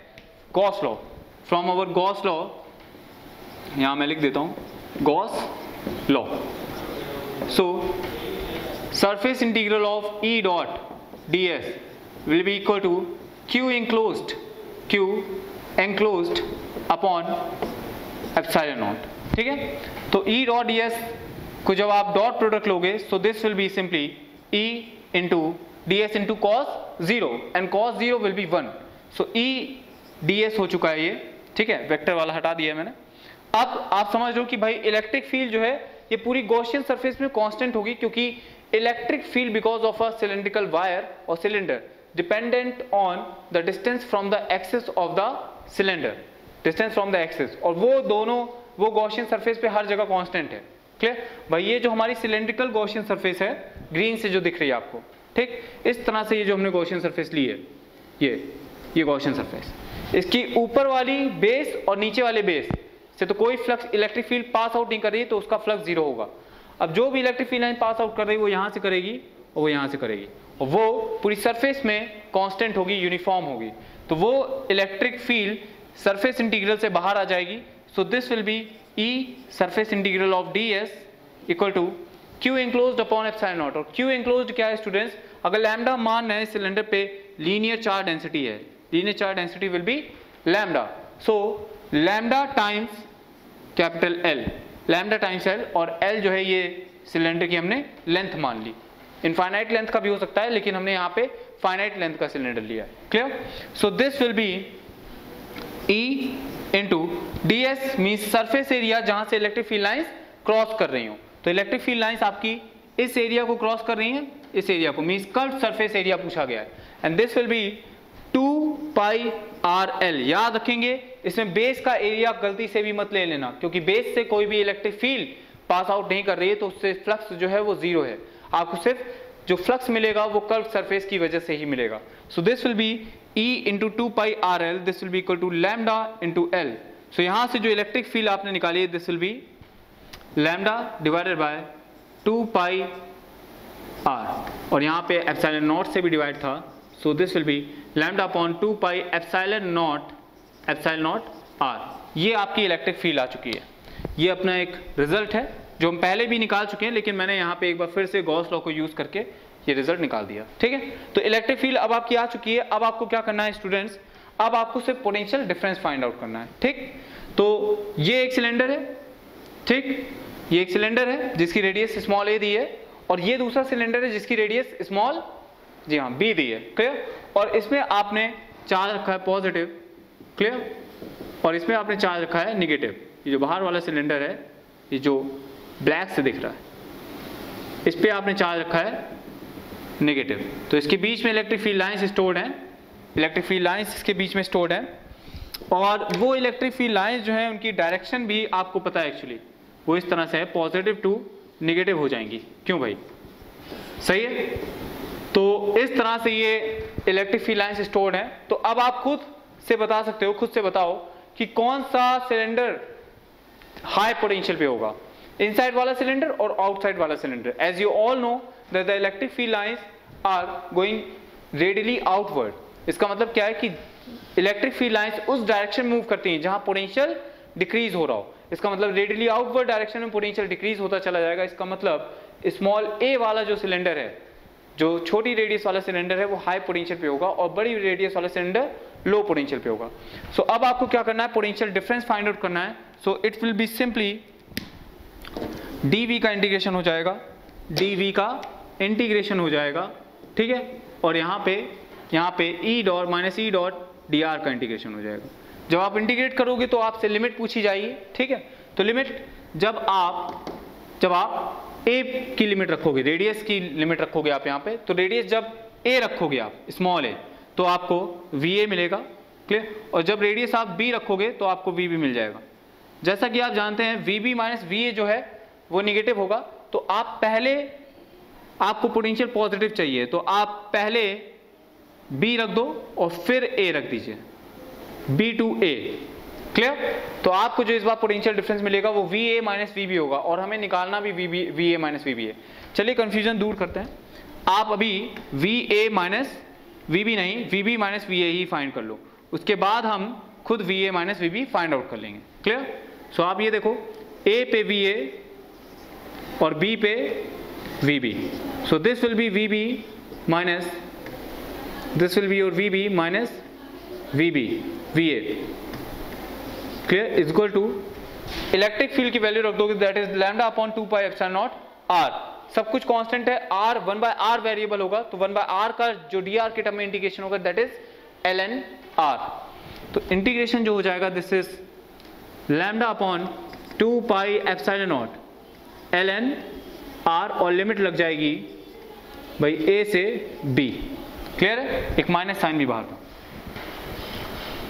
Gauss law from our Gauss law यहाँ मैं लिख देता हूँ। Gauss law so surface integral of E dot D S will be equal to Q enclose Q enclose upon epsilon naught ठीक है? तो ई डॉट एस को जब आप डॉट प्रोडक्ट लोगे so this will be simply E into D S into cos zero and cos zero will be one so E D S हो चुका है ये, ठीक है? वेक्टर वाला हटा दिया मैंने। अब आप समझ लो कि भाई इलेक्ट्रिक फ़ील्ड जो है, ये पूरी गॉसियन सरफेस में कांस्टेंट होगी, क्योंकि electric field because of a cylindrical wire और cylinder dependent on the distance from the axis of the cylinder distance from the axis और वो दोनों, वो गॉसियन सरफेस पे हर जगह कांस्टेंट है। क्लियर भाई, ये जो हमारी सिलेंड्रिकल गॉसियन सरफेस है ग्रीन से जो दिख रही है आपको, ठीक? इस तरह से ये जो हमने गॉसियन सरफेस ली है, ये ये गॉसियन सरफेस इसकी ऊपर वाली बेस और नीचे वाले बेस से तो कोई flux electric field pass out नहीं कर रही तो उसका फ्लक्स ज़ीरो होगा। अब जो भी electric field line pass out कर रही है वो यहाँ से करेगी और वो यहाँ से करेगी। और वो पूरी सरफेस में कांस्टेंट होगी यूनिफॉर्म होगी। तो वो इलेक्ट्रिक फ़ील्ड सरफेस इंटीग्रल से बाहर आ जाएगी। So this will be E surface integral of D S equal to Q enclose upon epsilon naught और क्यू इंक्लोज क्या है स्टूडेंट्स अगर लैमडा मान है सिलेंडर पे लीनियर चार्ज डेंसिटी है। Linear charge density will be lambda so lambda times capital L lambda times L और L जो है, ये सिलेंडर की हमने लेंथ मान ली। इनफाइनाइट लेंथ का भी हो सकता है, लेकिन हमने यहाँ पे फाइनाइट लेंथ का सिलेंडर लिया। Clear so this will be E into D S mean surface area जहाँ से इलेक्ट्रिक फ़ील्ड लाइन्स क्रॉस कर रही हूँ। तो इलेक्ट्रिक फ़ील्ड लाइन्स आपकी इस एरिया को क्रॉस कर रही हैं, इस एरिया को मीन कर्व सरफेस एरिया पूछा गया है। And this will be two pi R L याद रखेंगे, इसमें बेस का एरिया गलती से भी मत ले लेना, क्योंकि बेस से कोई भी इलेक्ट्रिक फ़ील्ड पास आउट नहीं कर रही है तो उससे फ्लक्स जो है वो ज़ीरो है। आपको सिर्फ़ जो फ्लक्स मिलेगा वो कर्व सरफेस की वजह से ही मिलेगा। So this will be E into two pi R L this will be equal to lambda into L so यहाँ से जो इलेक्ट्रिक फ़ील्ड आपने निकाली है this will be lambda divided by two pi R और यहाँ पे एप्सिलॉन नॉट से भी डिवाइड था. So this will be lambda upon two pi epsilon naught epsilon naught R ये आपकी इलेक्ट्रिक फ़ील्ड आ चुकी है. ये अपना एक रिज़ल्ट है, जो हम पहले भी निकाल चुके हैं, लेकिन मैंने यहाँ पे एक बार फिर से गॉस लॉ को यूज़ करके ये रिज़ल्ट निकाल दिया। ठीक है? तो इलेक्ट्रिक फ़ील्ड अब आपकी आ चुकी है। अब आपको क्या करना है स्टूडेंट्स अब आपको सिर्फ़ पोटेंशियल डिफरेंस फाइंड आउट करना है। ठीक? तो ये एक सिलेंडर है। ठीक? ये एक सिलेंडर है, जिसकी रेडियस स्मॉल ए दी है। और ये दूसरा सिलेंडर है, जिसकी रेडियस स्मॉल जी हाँ बी दी है। क्लियर और इसमें आपने चार्ज रखा है पॉजिटिव क्लियर और इसमें आपने चार्ज रखा है निगेटिव ये जो बाहर वाला सिलेंडर है, ये जो ब्लैक से दिख रहा है। इस पर आपने चार्ज रखा है नेगेटिव तो इसके बीच में इलेक्ट्रिक फ़ील्ड लाइंस स्टोर्ड हैं। इलेक्ट्रिक फ़ील्ड लाइंस इसके बीच में स्टोर्ड हैं। और वो इलेक्ट्रिक फ़ील्ड लाइंस जो है, उनकी डायरेक्शन भी आपको पता है एक्चुअली वो इस तरह से है पॉजिटिव टू नेगेटिव हो जाएँगी। क्यों भाई? सही है? तो इस तरह से ये इलेक्ट्रिक फ़ील्ड लाइंस स्टोर्ड हैं। तो अब आप खुद से बता सकते हो, खुद से बताओ कि कौन सा सिलेंडर हाई पोटेंशियल पे होगा। इनसाइड वाला सिलेंडर और आउटसाइड वाला cylinder as you all know that the electric field lines are going radially outward इसका मतलब क्या है कि इलेक्ट्रिक फ़ील्ड लाइंस उस डायरेक्शन में मूव करती हैं जहाँ पोटेंशियल डिक्रीज हो रहा हो। इसका मतलब रेडिली आउटवर्ड डायरेक्शन में पोटेंशियल डिक्रीज होता चला जाएगा। इसका मतलब स्मॉल ए वाला जो सिलेंडर है जो छोटी रेडियस वाला सिलेंडर है वो हाई पोटेंशियल पे होगा और बड़ी रेडियस वाला सिलेंडर लो पोटेंशियल पे होगा। सो so, अब आपको क्या करना है? पोटेंशियल डिफरेंस फाइंड आउट करना है। So it will be simply D V का इंटीग्रेशन हो जाएगा। डीवी का इंटीग्रेशन हो जाएगा, ठीक है? और यहाँ पे यहाँ पे E dot minus E dot D R का इंटीग्रेशन हो जाएगा। जब आप इंटीग्रेट करोगे तो आपसे लिमिट पूछी जाएगी, ठीक है? तो लिमिट, जब आप जब आप ए की लिमिट रखोगे रेडियस की लिमिट रखोगे आप यहाँ पे तो रेडियस जब ए रखोगे आप स्मॉल ए तो आपको वी ए मिलेगा क्लियर और जब रेडियस आप बी रखोगे तो आपको वी बी मिल जाएगा। जैसा कि आप जानते हैं V B minus V A जो है, वो निगेटिव होगा तो आप पहले आपको पोटेंशियल पॉजिटिव चाहिए तो आप पहले बी रख दो और फिर ए रख दीजिए। बी टू ए क्लियर तो आपको जो इस बार पोटेंशियल डिफरेंस मिलेगा, वो V A minus V B होगा और हमें निकालना भी V B V A minus V B है। चलिए कंफ्यूजन दूर करते हैं। आप अभी V A minus V B नहीं V B minus V A he find कर लो। उसके बाद हम खुद V A minus V B find out कर लेंगे। क्लियर सो आप ये देखो ए पे वी ए और बी पे VB. So this will be VB minus, this will be your VB minus VB VA clear? Is equal to electric field की value रख दोगे that is lambda upon two pi epsilon naught R सब कुछ constant है R one by R variable होगा तो one by R का जो डी आर के टर्म में इंटीग्रेशन होगा that is L N R तो इंटीग्रेशन जो हो जाएगा this is lambda upon two pi epsilon naught L N R और लिमिट लग जाएगी भाई ए से बी क्लियर है? एक माइनस साइन भी बाहर था।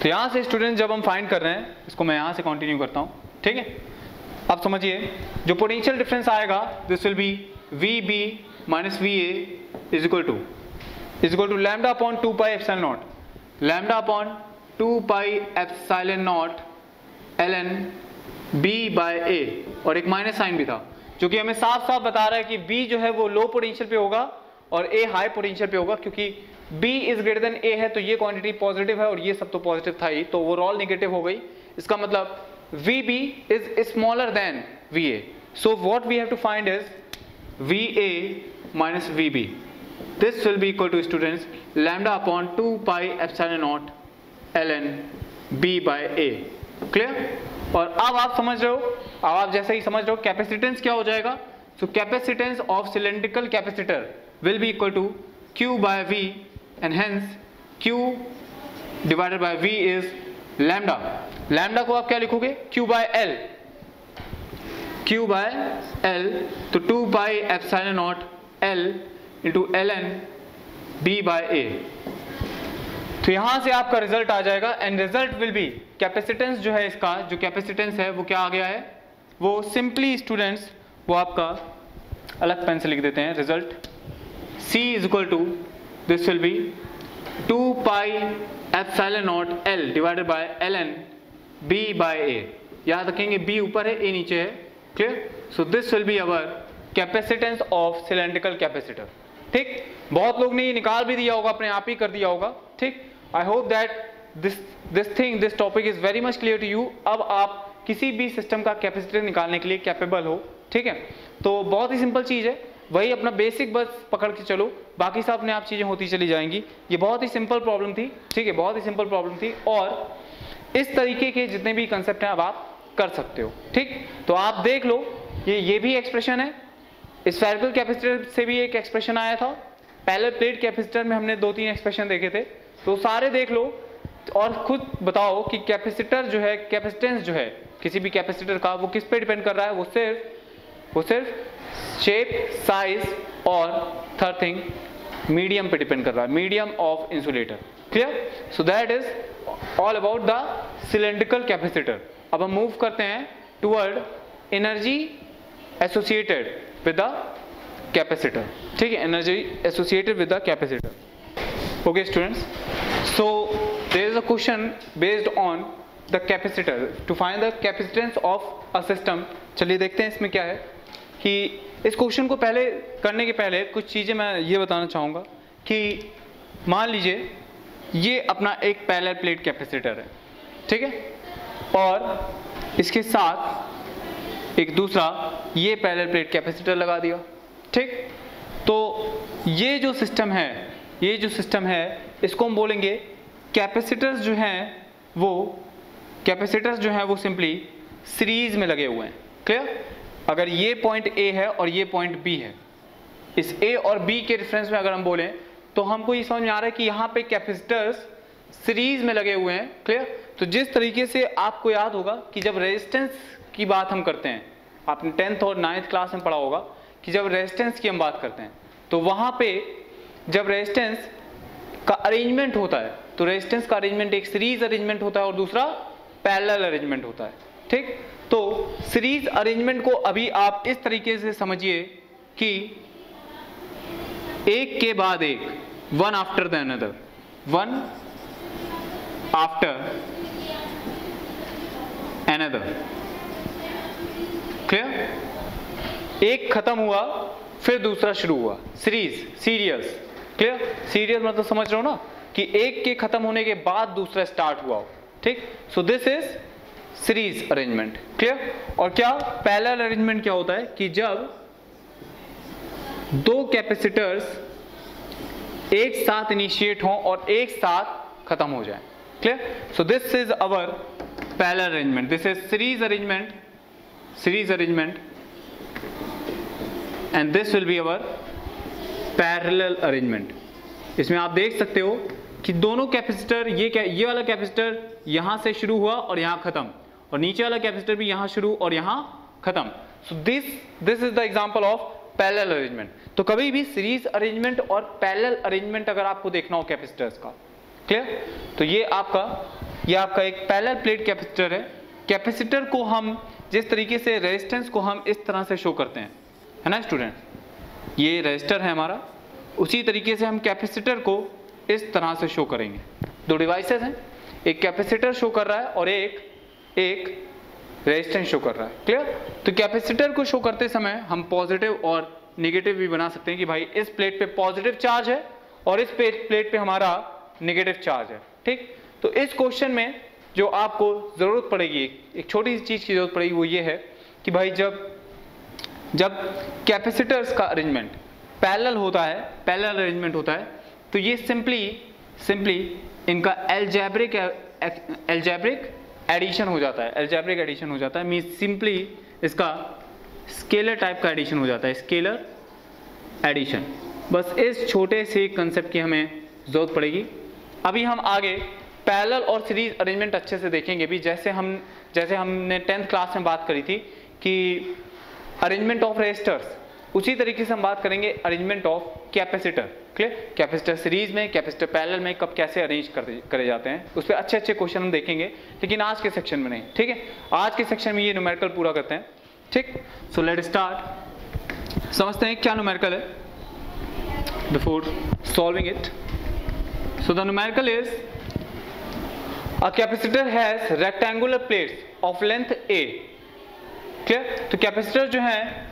तो यहाँ से स्टूडेंट जब हम फाइंड कर रहे हैं, इसको मैं यहाँ से कंटिन्यू करता हूँ। ठीक है? अब समझिए, जो पोटेंशियल डिफरेंस आएगा this will be V B minus V A is equal to is equal to lambda upon two pi epsilon naught lambda upon two pi epsilon naught L N B by A और एक minus sign भी था। क्योंकि हमें साफ़ साफ़ बता रहा है कि बी जो है वो लो पोटेंशियल पे होगा और ए हाई पोटेंशियल पे होगा, क्योंकि B is greater than A है तो ये क्वान्टिटी पॉजिटिव है और ये सब तो पॉजिटिव था ही तो ओवरऑल निगेटिव हो गई। इसका मतलब V B is smaller than V A so what we have to find is V A minus V B this will be equal to student lambda upon two pi epsilon naught L N B by A clear और अब आप समझ रहे हो, अब आप जैसे ही समझ रहे हो कैपेसिटेंस क्या हो जाएगा? सो capacitance of cylindrical capacitor will be equal to Q by V and hence Q divided by V is lambda. लैमडा को आप क्या लिखोगे? Q by L Q by L तो two pi epsilon naught L into L N B by A तो यहाँ से आपका रिज़ल्ट आ जाएगा and result will be capacitance जो है इसका, जो कैपेसिटेंस है, वो क्या आ गया है? वो सिंपली स्टूडेंट्स वो आपका अलग पेन से लिख देते हैं result C is equal to this will be two pi epsilon naught l divided by l n b by a याद रखेंगे बी ऊपर है ए नीचे है clear so this will be our capacitance of cylindrical capacitor ठीक? बहुत लोग ने ये निकाल भी दिया होगा, अपने आप ही कर दिया होगा, ठीक? I hope that this this thing this topic is very much clear to you अब आप किसी भी सिस्टम का कैपेसिटर निकालने के लिए कैपेबल हो, ठीक है? तो बहुत ही सिंपल चीज़ है। वही अपना बेसिक बस पकड़ के चलो। बाकी सब अपने आप चीज़ें होती चली जाएँगी। ये बहुत ही सिंपल प्रॉब्लम थी, ठीक है? बहुत ही सिंपल प्रॉब्लम थी। और इस तरीके के जितने भी कंसेप्ट हैं, अब आप कर सकते हो, ठीक? तो आप देख लो, ये ये भी एक्सप्रेशन है। स्फेरिकल कैपेसिटर से भी एक एक्सप्रेशन आया था। पहले प्लेट कैपेसिटर में हमने दो तीन एक्सप्रेशन देखे थे। तो सारे देख लो और खुद बताओ कि कैपेसिटर जो है, कैपेसिटेंस जो है, किसी भी कैपेसिटर का, वो किस पे डिपेंड कर रहा है? वो सिर्फ़ वो सिर्फ़ शेप साइज़ और थर्ड थिंग मीडियम पे डिपेंड कर रहा है। Medium of insulator clear so that is all about the cylindrical capacitor अब हम मूव करते हैं toward energy associated with the capacitor ठीक है? Energy associated with the capacitor okay students so there is a question based on the capacitor to find the capacitance of a system चलिए देखते हैं इसमें क्या है कि इस क्वेश्चन को पहले करने के पहले कुछ चीज़ें मैं ये बताना चाहूँगा कि मान लीजिए, ये अपना एक पैरेलल प्लेट कैपेसिटर है, ठीक है? और इसके साथ एक दूसरा ये पैरेलल प्लेट कैपेसिटर लगा दिया, ठीक? तो ये जो सिस्टम है ये जो सिस्टम है, इसको हम बोलेंगे कैपेसिटर्स जो हैं, वो कैपेसिटर्स जो हैं, वो सिंपली सीरीज़ में लगे हुए हैं। क्लियर अगर ये पॉइंट ए है और ये पॉइंट बी है, इस ए और बी के रेफरेंस में अगर हम बोलें तो हमको ये समझ में आ रहा है कि यहाँ पे कैपेसिटर्स सीरीज़ में लगे हुए हैं। क्लियर तो जिस तरीके से आपको याद होगा कि जब रेजिस्टेंस की बात हम करते हैं, आपने टेंथ और नाइन्थ क्लास में पढ़ा होगा कि जब रेजिस्टेंस की हम बात करते हैं तो वहाँ पे जब रेजिस्टेंस का अरेंजमेंट होता है तो रेजिस्टेंस का अरेंजमेंट एक सीरीज़ अरेंजमेंट होता है और दूसरा पैरेलल अरेंजमेंट होता है, ठीक? तो सीरीज़ अरेंजमेंट को अभी आप इस तरीके से समझिए कि एक के बाद एक one after the another, one after another. Clear एक खत्म हुआ, फिर दूसरा शुरू हुआ सीरीज़ सीरियस क्लियर सीरियस मतलब समझ रहे हो ना? कि एक के खत्म होने के बाद दूसरा स्टार्ट हुआ हो। ठीक? So this is series arrangement clear और क्या? पहला अरेंजमेंट क्या होता है? कि जब दो कैपेसिटर्स एक साथ इनिशिएट हो और एक साथ खत्म हो जाए। Clear so this is our parallel arrangement this is series arrangement series arrangement and this will be our parallel arrangement. इसमें आप देख सकते हो कि दोनों कैपेसिटर, ये क्या ये वाला कैपेसिटर यहाँ से शुरू हुआ और यहाँ खत्म, और नीचे वाला कैपेसिटर भी यहाँ शुरू और यहाँ खत्म। So this this is the example of parallel arrangement. तो कभी भी सीरीज़ अरेंजमेंट और पैरेलल अरेंजमेंट अगर आपको देखना हो कैपेसिटर्स का क्लियर तो ये आपका ये आपका एक पैरेलल प्लेट कैपेसिटर है। कैपेसिटर को हम जिस तरीके से रेजिस्टेंस को हम इस तरह से शो करते हैं। है ना स्टूडेंट ये रजिस्टर है हमारा। उसी तरीके से हम कैपेसिटर को इस तरह से शो करेंगे। दो डिवाइसेस हैं। एक कैपेसिटर शो कर रहा है और एक एक रेजिस्टेंस शो कर रहा है। क्लियर तो कैपेसिटर को शो करते समय हम पॉजिटिव और निगेटिव भी बना सकते हैं कि भाई इस प्लेट पे पॉजिटिव चार्ज है और इस प्लेट पे हमारा निगेटिव चार्ज है। ठीक? तो इस क्वेश्चन में जो आपको ज़रूरत पड़ेगी, एक छोटी सी चीज़ की ज़रूरत पड़ेगी वो ये है कि भाई जब जब कैपेसिटर्स का अरेंजमेंट पैरेलल होता है पैरेलल अरेंजमेंट होता है तो ये सिंपली सिंपली इनका एल्जेब्रिक एल्जेब्रिक एडिशन हो जाता है एल्जेब्रिक एडिशन हो जाता है मीन सिंपली इसका स्केलर टाइप का एडिशन हो जाता है स्केलर एडिशन बस इस छोटे से कंसेप्ट की हमें ज़रूरत पड़ेगी। अभी हम आगे पैरेलल और सीरीज़ अरेंजमेंट अच्छे से देखेंगे भी। जैसे हम, जैसे हमने टेंथ क्लास में बात करी थी कि अरेंजमेंट ऑफ़ रेजिस्टर्स उसी तरीके से हम बात करेंगे arrangement of capacitor clear capacitor series में कैपेसिटर पैरेलल में कब कैसे अरेंज कर, करे जाते हैं, उस पर अच्छे अच्छे क्वेश्चन हम देखेंगे, लेकिन आज के सेक्शन में नहीं, ठीक है? आज के सेक्शन में ये न्यूमेरिकल पूरा करते हैं, ठीक? सो लेट स्टार्ट समझते हैं क्या न्यूमेरिकल है? Before solving it so the numerical is a capacitor has rectangular plates of length a clear तो कैपेसिटर जो है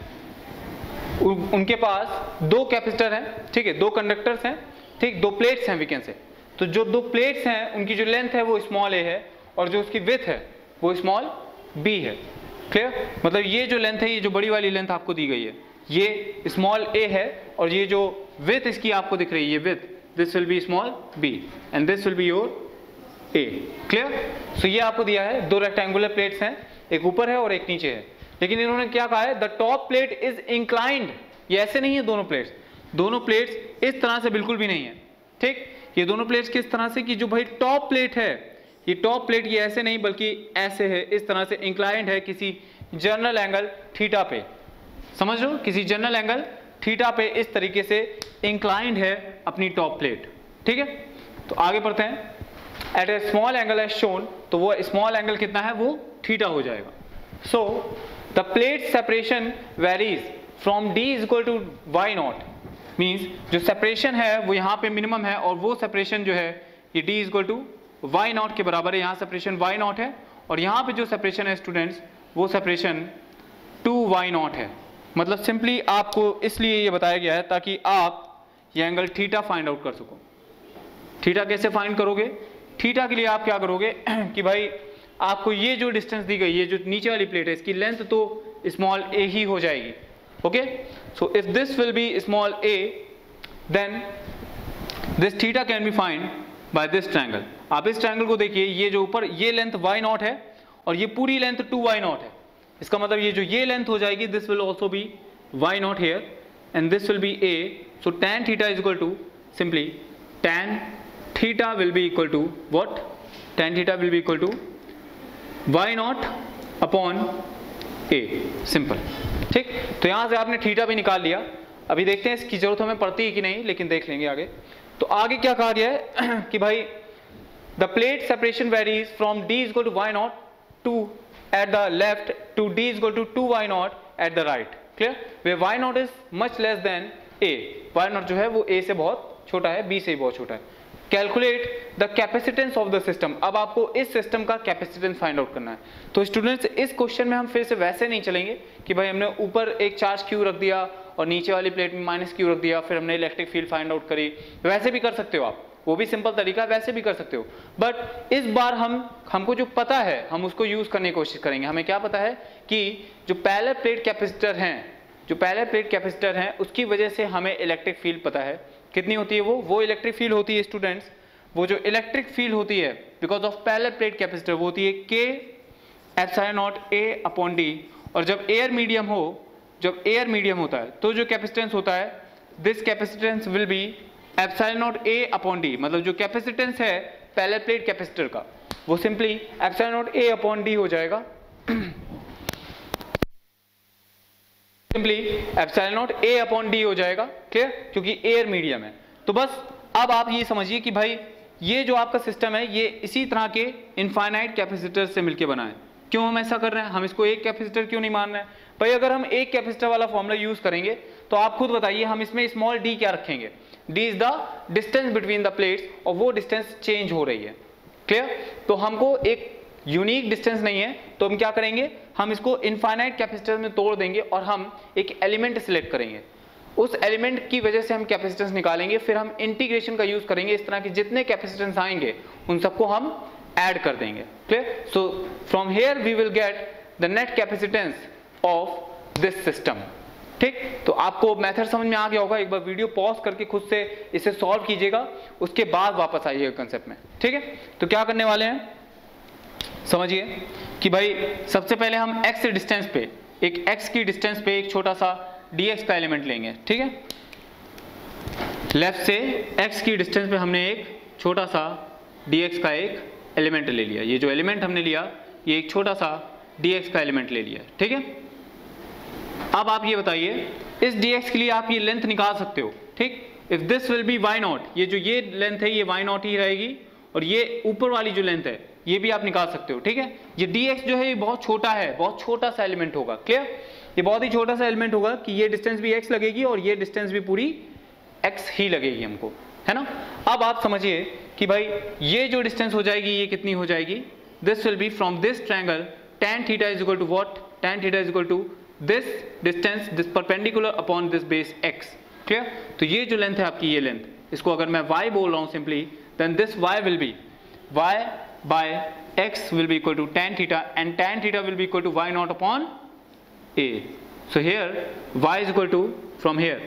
उनके पास दो कैपेसिटर हैं, ठीक है? दो कंडक्टर्स हैं, ठीक? दो प्लेट्स हैं वीकेंड से तो जो दो प्लेट्स हैं, उनकी जो लेंथ है, वो स्मॉल ए है और जो उसकी विथ है, वो स्मॉल बी है. क्लियर मतलब ये जो लेंथ है, ये जो बड़ी वाली लेंथ आपको दी गई है, ये स्मॉल ए है और ये जो विथ इसकी आपको दिख रही है, ये with this will be small b and this will be your a clear so ये आपको दिया है, दो रेक्टेंगुलर प्लेट्स हैं, एक ऊपर है और एक नीचे है. लेकिन इन्होंने क्या कहा है? The top plate is inclined ये ऐसे नहीं है दोनों प्लेट्स दोनों प्लेट्स इस तरह से बिल्कुल भी नहीं है। ठीक? ये दोनों प्लेट्स किस तरह से? कि जो भाई टॉप प्लेट है ये टॉप प्लेट ये ऐसे नहीं बल्कि ऐसे है इस तरह से इंक्लाइंड है किसी जर्नल एंगल थीटा पे। समझ लो किसी जर्नल एंगल थीटा पे इस तरीके से इंक्लाइंड है अपनी टॉप प्लेट ठीक है? तो आगे पढ़ते हैं। At a small angle as shown तो वो स्मॉल एंगल कितना है? वो थीटा हो जाएगा। So so, the plate separation varies from d is equal to y naught. Means जो सेपरेशन है, वो यहाँ पे मिनिमम है और वो सेपरेशन जो है, ये d is equal to y naught के बराबर है। यहाँ सेपरेशन y नॉट है और यहाँ पे जो सेपरेशन है स्टूडेंट्स वो सेपरेशन टू वाई नॉट है। मतलब सिंपली आपको इसलिए ये बताया गया है ताकि आप ये एंगल थीटा फाइंड आउट कर सको। थीटा कैसे फाइंड करोगे? थीटा के लिए आप क्या करोगे <clears throat> कि भाई आपको ये जो डिस्टेंस दी गई, ये जो नीचे वाली प्लेट है, इसकी लेंथ तो स्मॉल ए ही हो जाएगी okay so if this will be small a then this theta can be find by this triangle आप इस ट्रायंगल को देखिए, ये जो ऊपर, ये लेंथ वाई नॉट है और ये पूरी लेंथ टू वाई नॉट है। इसका मतलब ये जो ये लेंथ हो जाएगी this will also be y naught here and this will be a so tan theta is equal to simply tan theta will be equal to what tan theta will be equal to y naught upon a simple ठीक? तो यहाँ से आपने theta भी निकाल लिया। अभी देखते हैं इसकी ज़रूरत हमें पड़ती है कि नहीं, लेकिन देख लेंगे आगे। तो आगे क्या कहा गया है? <clears throat> कि भाई the plate separation varies from d is to y naught to at the left to d is to two y naught at the right clear way y naught is much less than a y naught जो है वो ए से बहुत छोटा है B से बहुत छोटा है। Calculate the capacitance of the system अब आपको इस सिस्टम का कैपेसिटेंस फाइंड आउट करना है। तो स्टूडेंट्स इस क्वेश्चन में हम फिर से वैसे नहीं चलेंगे कि भाई हमने ऊपर एक चार्ज क्यू रख दिया और नीचे वाली प्लेट में माइनस क्यू रख दिया, फिर हमने इलेक्ट्रिक फ़ील्ड फाइंड आउट करी। वैसे भी कर सकते हो आप। वो भी सिंपल तरीका वैसे भी कर सकते हो। बट इस बार हम, हमको जो पता है, हम उसको यूज़ करने की कोशिश करेंगे। हमें क्या पता है कि जो पहले प्लेट कैपेसिटर हैं, जो पहले प्लेट कैपेसिटर हैं, उसकी वजह से हमें इलेक्ट्रिक फ़ील्ड पता है। कितनी होती है वो? वो इलेक्ट्रिक फ़ील्ड होती है स्टूडेंट्स वो जो इलेक्ट्रिक फ़ील्ड होती है because of parallel plate capacitor वो होती है के epsilon naught a upon d और जब एयर मीडियम हो, जब एयर मीडियम होता है तो जो कैपेसिटेंस होता है this capacitance will be epsilon naught a upon d मतलब जो कैपेसिटेंस है पैरेलल प्लेट कैपेसिटर का, वो simply epsilon naught a upon d हो जाएगा. <clears throat> Simply epsilon naught a upon d हो जाएगा क्लियर क्योंकि एयर मीडियम है। तो बस, अब आप ये समझिए कि भाई, ये जो आपका सिस्टम है, ये इसी तरह के इनफाइनाइट कैपेसिटर से मिलकर बना है। क्यों हम ऐसा कर रहे हैं? हम इसको एक कैपेसिटर क्यों नहीं मान रहे हैं? भाई, अगर हम एक कैपेसिटर वाला फॉर्मूला यूज़ करेंगे तो आप खुद बताइए, हम इसमें स्मॉल डी क्या रखेंगे? D is the distance between the plates और वो डिस्टेंस चेंज हो रही है। क्लियर तो हमको एक यूनिक डिस्टेंस नहीं है तो हम क्या करेंगे? हम इसको इनफाइनाइट कैपेसिटर में तोड़ देंगे और हम एक एलिमेंट सिलेक्ट करेंगे। उस एलिमेंट की वजह से हम कैपेसिटेंस निकालेंगे, फिर हम इंटीग्रेशन का यूज़ करेंगे, इस तरह के जितने कैपेसिटेंस आएँगे, उन सबको हम ऐड कर देंगे। Clear so from here we will get the net capacitance of this system ठीक? तो आपको मेथड समझ में आ गया होगा, एक बार वीडियो पॉज करके खुद से इसे सॉल्व कीजिएगा, उसके बाद वापस आइएगा कंसेप्ट में। ठीक है? तो क्या करने वाले हैं? समझिए कि भाई सबसे पहले हम x डिस्टेंस पे, एक x की डिस्टेंस पे एक छोटा सा dx का एलिमेंट लेंगे, ठीक है? लेफ़्ट से x की डिस्टेंस पे हमने एक छोटा सा dx का एक एलिमेंट ले लिया। ये जो एलिमेंट हमने लिया, ये एक छोटा सा dx का एलिमेंट ले लिया, ठीक है? अब आप ये बताइए, इस dx के लिए आप ये लेंथ निकाल सकते हो, ठीक? If this will be y naught ये जो ये लेंथ है, ये वाई नॉट ही रहेगी, और ये ऊपर वाली जो लेंथ है ये भी आप निकाल सकते हो, ठीक है? ये dx जो है, ये बहुत छोटा है, बहुत छोटा सा एलिमेंट होगा क्लियर ये बहुत ही छोटा सा एलिमेंट होगा कि ये डिस्टेंस भी x लगेगी और ये डिस्टेंस भी पूरी x ही लगेगी हमको, है ना? अब आप समझिए कि भाई, ये जो डिस्टेंस हो जाएगी, ये कितनी हो जाएगी? This will be from this triangle tan theta is equal to what tan theta is equal to this distance this perpendicular upon this base x clear तो ये जो लेंथ है आपकी, ये लेंथ इसको अगर मैं y बोल रहा हूँ simply then this y will be y by x will be equal to tan theta and tan theta will be equal to y naught upon a. So here y is equal to from here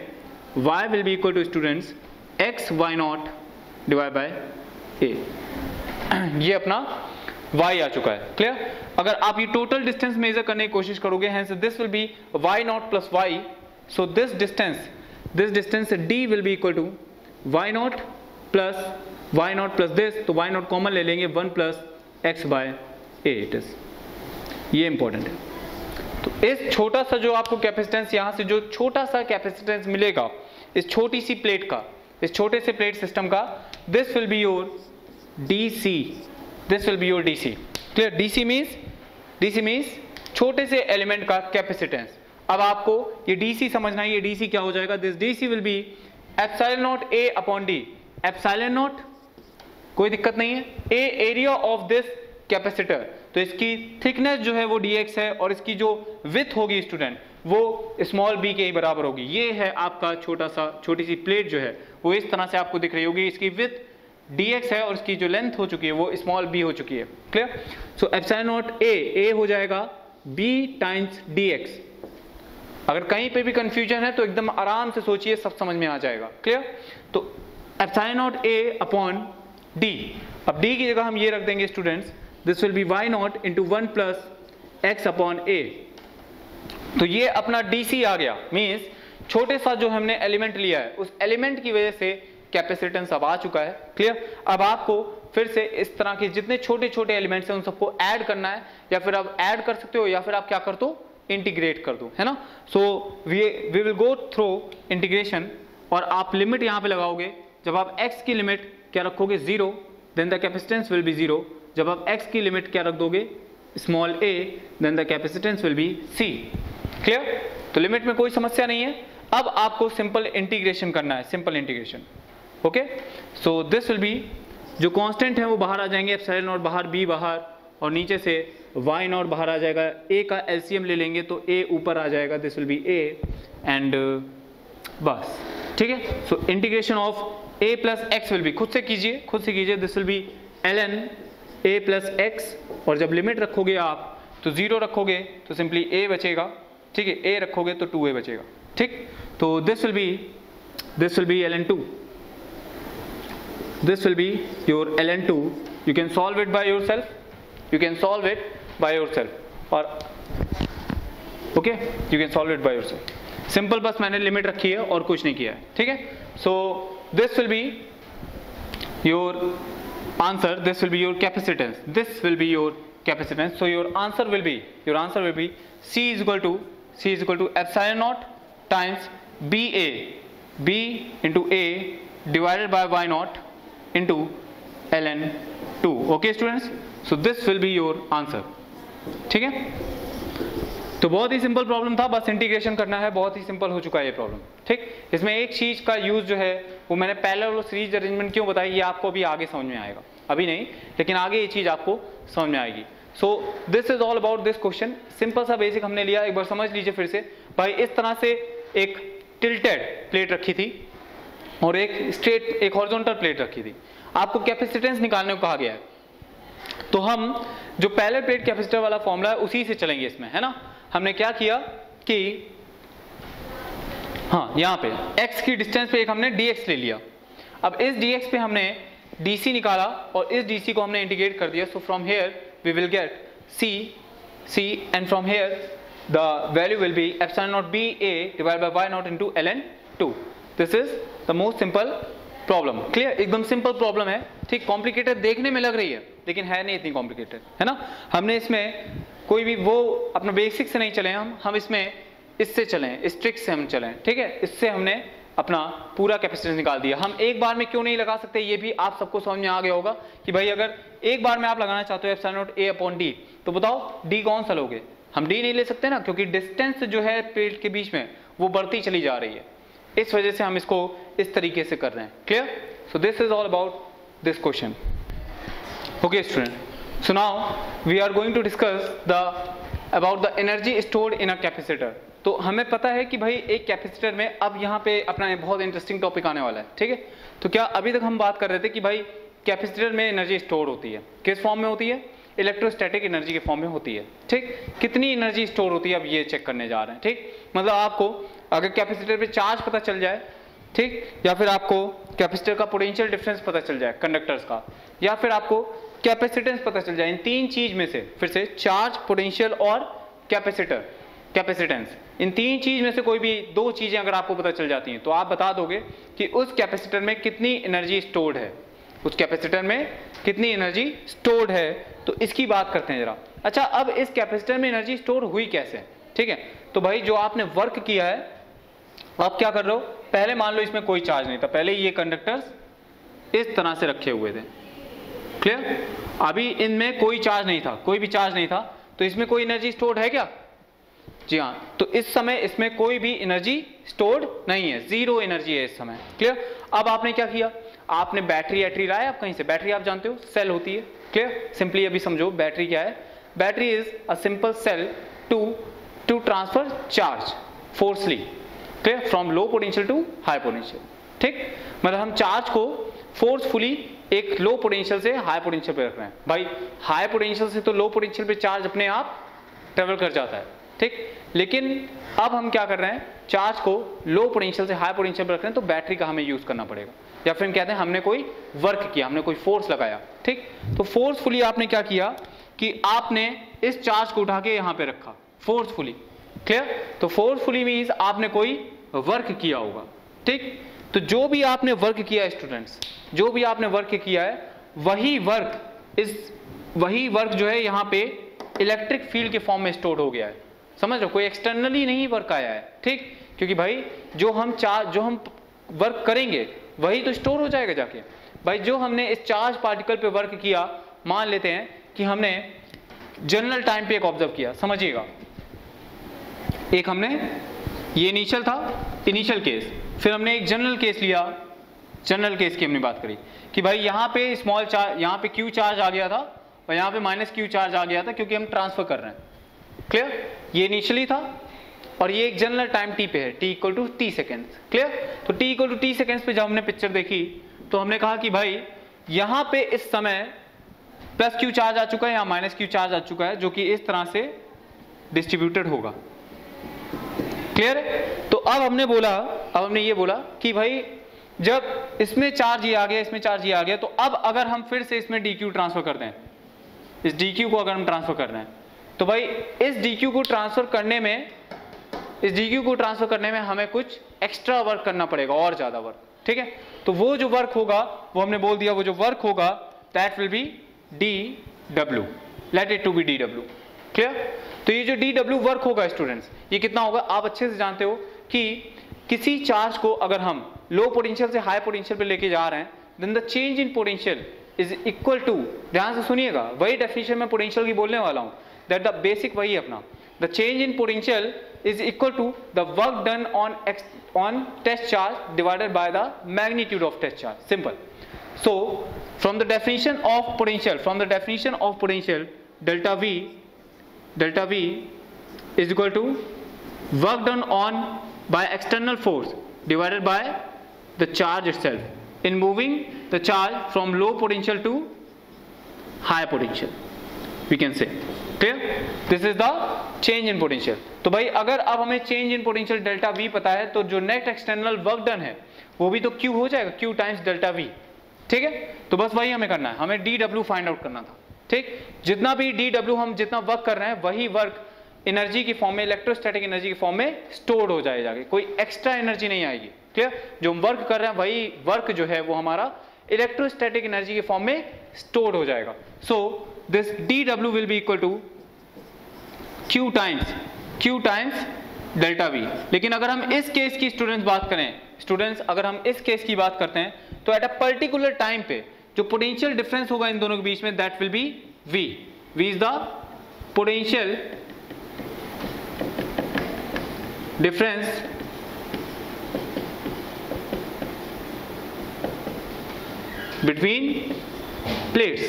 y will be equal to students x y naught divided by a. ये अपना y आ चुका है clear अगर आप ये total distance measure करने की कोशिश करोगे hence this will be y naught plus y so this distance this distance d will be equal to y naught plus y naught plus this तो y नॉट कॉमन ले लेंगे one plus x by a it is ये important है। तो इस छोटा सा जो आपको कैपेसिटेंस यहाँ से जो छोटा सा कैपेसिटेंस मिलेगा, इस छोटी सी प्लेट का, इस छोटे से प्लेट सिस्टम का this will be your d c this will be your d c clear d c means d c means छोटे से एलिमेंट का कैपेसिटेंस अब आपको ये डीसी समझना है, ये डीसी क्या हो जाएगा? This dc will be epsilon naught a upon d epsilon naught कोई दिक्कत नहीं है। A area of this capacitor तो इसकी थिकनेस जो है वो dx है और इसकी जो विथ होगी स्टूडेंट वो स्मॉल b के ही बराबर होगी। ये है आपका छोटा सा, छोटी सी प्लेट जो है, वो इस तरह से आपको दिख रही होगी। इसकी विथ dx है और इसकी जो लेंथ हो चुकी है, वो स्मॉल b हो चुकी है। Clear so epsilon naught a a हो जाएगा b टाइम्स dx अगर कहीं पे भी कंफ्यूजन है तो एकदम आराम से सोचिए, सब समझ में आ जाएगा। क्लियर तो epsilon naught a upon d अब डी की जगह हम ये रख देंगे students this will be y naught into one plus x upon a तो ये अपना डी सी आ गया मीन्स छोटे सा जो हमने एलिमेंट लिया है, उस एलिमेंट की वजह से कैपेसिटेंस अब आ चुका है क्लियर अब आपको फिर से इस तरह के जितने छोटे छोटे एलिमेंट्स हैं, उन सबको ऐड करना है, या फिर आप ऐड कर सकते हो, या फिर आप क्या कर दो? इंटीग्रेट कर दो, है ना? So we we will go through integration और आप लिमिट यहाँ पे लगाओगे, जब आप x की लिमिट क्या रखोगे? Zero then the capacitance will be zero जब आप x की लिमिट क्या रख दोगे? Small a then the capacitance will be c. Clear तो लिमिट में कोई समस्या नहीं है। अब आपको सिंपल इंटीग्रेशन करना है। Simple integration okay so this will be जो कांस्टेंट है वो बाहर आ जाएँगे। एप्सिलॉन नॉट बाहर, b बाहर और नीचे से y नॉट बाहर आ जाएगा। A का एलसीएम ले लेंगे तो a ऊपर आ जाएगा। This will be a and बस। ठीक है? So integration of a plus x will be खुद से कीजिए, खुद से कीजिए this will be l n a plus x और जब लिमिट रखोगे आप तो ज़ीरो रखोगे तो सिंपली ए बचेगा, ठीक है? ए रखोगे तो टू ए बचेगा, ठीक? तो this will be this will be l n two this will be your ln2 you can solve it by yourself. You can solve it by yourself. Or, okay? You can solve it by yourself. Simple बस मैंने limit रखी है और कुछ नहीं किया है, ठीक है? So this be your answer this will be your capacitance this will be your capacitance so your answer will be your answer will be c is equal to c is equal to epsilon naught times b a b into a divided by y naught into l n two okay students so this will be your answer ठीक है? तो बहुत ही simple problem था. बस integration करना है. बहुत ही simple हो चुका है ये प्रॉब्लम ठीक? इसमें एक चीज़ का यूज़ जो है वो मैंने पहले वो सीरीज़ अरेंजमेंट क्यों बताई, ये आपको अभी आगे समझ में आएगा। अभी नहीं, लेकिन आगे ये चीज़ आपको समझ में आएगी। So this is all about this question simple सा बेसिक हमने लिया, एक बार समझ लीजिए फिर से। भाई, इस तरह से एक टिल्टेड प्लेट रखी थी और एक स्ट्रेट एक हॉरिजॉन्टल प्लेट रखी थी। आपको कैपेसिटेंस निकालने को कहा गया है। तो हम, जो पहले प्लेट कैपेसिटर वाला फॉर्मूला है, उसी से चलेंगे इसमें, है ना? हमने क्या किया कि हाँ यहाँ पे। X की डिस्टेंस पे एक हमने dx ले लिया। अब इस dx पे हमने dc निकाला और इस dc को हमने इंटीग्रेट कर दिया। So from here we will get c c and from here the value will be epsilon naught b a divide by y naught into ln 2 this is the most simple problem clear एकदम simple problem है। ठीक complicated देखने में लग रही है, लेकिन है नहीं इतनी कॉम्प्लिकेटेड है ना? हमने इसमें कोई भी वो, अपना बेसिक से नहीं चले हम। हम इसमें इससे चलें, इस ट्रिक से हम चलें, ठीक है? इससे हमने अपना पूरा कैपेसिटेंस निकाल दिया। हम एक बार में क्यों नहीं लगा सकते? ये भी आप सबको समझ में आ गया होगा कि भाई अगर एक बार में आप लगाना चाहते हो f naught a upon d तो बताओ डी कौन सा लोगे? हम डी नहीं ले सकते ना, क्योंकि डिस्टेंस जो है पेट के बीच में, वो बढ़ती चली जा रही है। इस वजह से हम इसको इस तरीके से कर रहे हैं। Clear so this is all about this question okay student So now, we are going to discuss the about the energy stored in a capacitor. तो हमें पता है कि भाई एक कैपेसिटर में अब यहाँ पे अपना बहुत इंटरेस्टिंग टॉपिक आने वाला है, ठीक है? तो क्या अभी तक हम बात कर रहे थे कि भाई कैपेसिटर में एनर्जी स्टोर होती है? किस फॉर्म में होती है? इलेक्ट्रोस्टैटिक एनर्जी के फॉर्म में होती है, ठीक? कितनी एनर्जी स्टोर होती है? अब ये चेक करने जा रहे हैं, ठीक? मतलब आपको अगर कैपेसिटर पे चार्ज पता चल जाए, ठीक? या फिर आपको कैपेसिटर का पोटेंशियल डिफरेंस पता चल जाए कंडक्टर्स का, या फिर आपको कैपेसिटेंस पता चल जाए इन तीन चीज़ में से, फिर से चार्ज पोटेंशियल और कैपेसिटर कैपेसिटेंस इन तीन चीज़ में से कोई भी दो चीज़ें अगर आपको पता चल जाती हैं तो आप बता दोगे कि उस कैपेसिटर में कितनी एनर्जी स्टोर्ड है। उस कैपेसिटर में कितनी एनर्जी स्टोर्ड है। तो इसकी बात करते हैं जरा। अच्छा अब इस कैपेसिटर में एनर्जी स्टोर हुई कैसे? ठीक है? तो भाई, जो आपने वर्क किया है, आप क्या कर रहे हो? पहले मान लो इसमें कोई चार्ज नहीं था। पहले ये कंडक्टर्स इस तरह से रखे हुए थे। क्लियर अभी इनमें कोई चार्ज नहीं था, कोई भी चार्ज नहीं था। तो इसमें कोई एनर्जी स्टोर्ड है क्या? जी हाँ तो इस समय इसमें कोई भी एनर्जी स्टोर्ड नहीं है ज़ीरो एनर्जी है इस समय। क्लियर अब आपने क्या किया? आपने बैटरी एटरी लाया आप कहीं से? बैटरी आप जानते हो सेल होती है। क्लियर सिंपली अभी समझो बैटरी क्या है? Battery is a simple cell to to transfer charge forcely clear from low potential to high potential ठीक? मतलब हम चार्ज को फोर्सफुली एक लो पोटेंशियल से हाई पोटेंशियल पे रख रहे हैं। भाई हाई पोटेंशियल से तो लो पोटेंशियल पे चार्ज अपने आप ट्रेवल कर जाता है, ठीक? लेकिन अब हम क्या कर रहे हैं? चार्ज को लो पोटेंशियल से हाई पोटेंशियल पे रख रहे हैं तो बैटरी का हमें यूज़ करना पड़ेगा? या फिर हम कहते हैं, हमने कोई वर्क किया, हमने कोई फोर्स लगाया, ठीक? तो फोर्सफुली आपने क्या किया कि आपने इस चार्ज को उठा के यहाँ पे रखा फोर्सफुली क्लियर तो फोर्सफुली मीन्स आपने कोई वर्क किया होगा, ठीक? तो जो भी आपने वर्क किया है स्टूडेंट्स जो भी आपने वर्क किया है, वही वर्क इस वही वर्क जो है यहाँ पे इलेक्ट्रिक फ़ील्ड के फॉर्म में स्टोर हो गया है। समझ रहे कोई एक्सटर्नली नहीं वर्क आया है, ठीक? क्योंकि भाई, जो हम चार्ज जो हम वर्क करेंगे, वही तो स्टोर हो जाएगा जाके। भाई, जो हमने इस चार्ज पार्टिकल पे वर्क किया, मान लेते हैं कि हमने जनरल टाइम पे एक ऑब्ज़र्व किया, समझिएगा। एक हमने, ये इनिशियल था इनिशियल केस फिर हमने एक जनरल केस लिया। जनरल केस की हमने बात करी कि भाई यहाँ पे स्मॉल चार्ज यहाँ पे क्यू चार्ज आ गया था और यहाँ पे माइनस क्यू चार्ज आ गया था क्योंकि हम ट्रांसफ़र कर रहे हैं। क्लियर ये इनिशियली था और ये एक जनरल टाइम टी पे है। T equal to t second clear तो t equal to t seconds पे जब हमने पिक्चर देखी तो हमने कहा कि भाई यहाँ पे इस समय प्लस क्यू चार्ज आ चुका है या माइनस क्यू चार्ज आ चुका है, जो कि इस तरह से डिस्ट्रीब्यूटेड होगा। क्लियर है? अब हमने बोला, अब हमने ये बोला कि भाई, जब इसमें चार्ज ये आ गया, इसमें चार्ज ये आ गया तो अब अगर हम फिर से इसमें डी क्यू ट्रांसफ़र कर दें, इस क्यू को अगर हम ट्रांसफ़र कर दें तो भाई, इस क्यू को ट्रांसफ़र करने में, इस क्यू को ट्रांसफ़र करने में हमें कुछ एक्स्ट्रा वर्क करना पड़ेगा, और ज़्यादा वर्क ठीक है? तो वो जो वर्क होगा, वो हमने बोल दिया, वो जो वर्क होगा that will be D W let it to be D W clear तो ये जो डी डब्ल्यू वर्क होगा स्टूडेंट्स ये कितना होगा? आप अच्छे से जानते हो कि किसी चार्ज को अगर हम लो पोटेंशियल से हाई पोटेंशियल पे लेके जा रहे हैं then the change in potential is equal to ध्यान से सुनिएगा, वही डेफिनेशन में पोटेंशियल की बोलने वाला हूँ दैट द बेसिक वही अपना। The change in potential is equal to the work done on X on test charge divided by the magnitude of test charge simple so from the definition of potential from the definition of potential delta V delta V is equal to work done on by external force divided by the charge itself in moving the charge from low potential to high potential we can say clear this is the change in potential तो भाई अगर अब हमें change in potential delta V पता है तो जो net external work done है वो भी तो क्यू हो जाएगा क्यू टाइम्स डेल्टा वी ठीक है तो बस वही हमें करना है हमें डब्ल्यू फाइंड आउट करना था ठीक जितना भी डब्ल्यू हम जितना वर्क कर रहे हैं वही वर्क एनर्जी की फॉर्म में इलेक्ट्रोस्टैटिक एनर्जी की फॉर्म में स्टोर्ड हो जाए जाके कोई एक्स्ट्रा एनर्जी नहीं आएगी। क्लियर जो हम वर्क कर रहे हैं, वही वर्क जो है, वो हमारा इलेक्ट्रोस्टैटिक एनर्जी के फॉर्म में स्टोर्ड हो जाएगा। So this D W will be equal to Q times Q times delta V लेकिन अगर हम इस केस की स्टूडेंट्स बात करें स्टूडेंट्स अगर हम इस केस की बात करते हैं तो एट अ पर्टिकुलर टाइम पे जो पोटेंशियल डिफरेंस होगा इन दोनों के बीच में that will be V V is the potential difference between plates.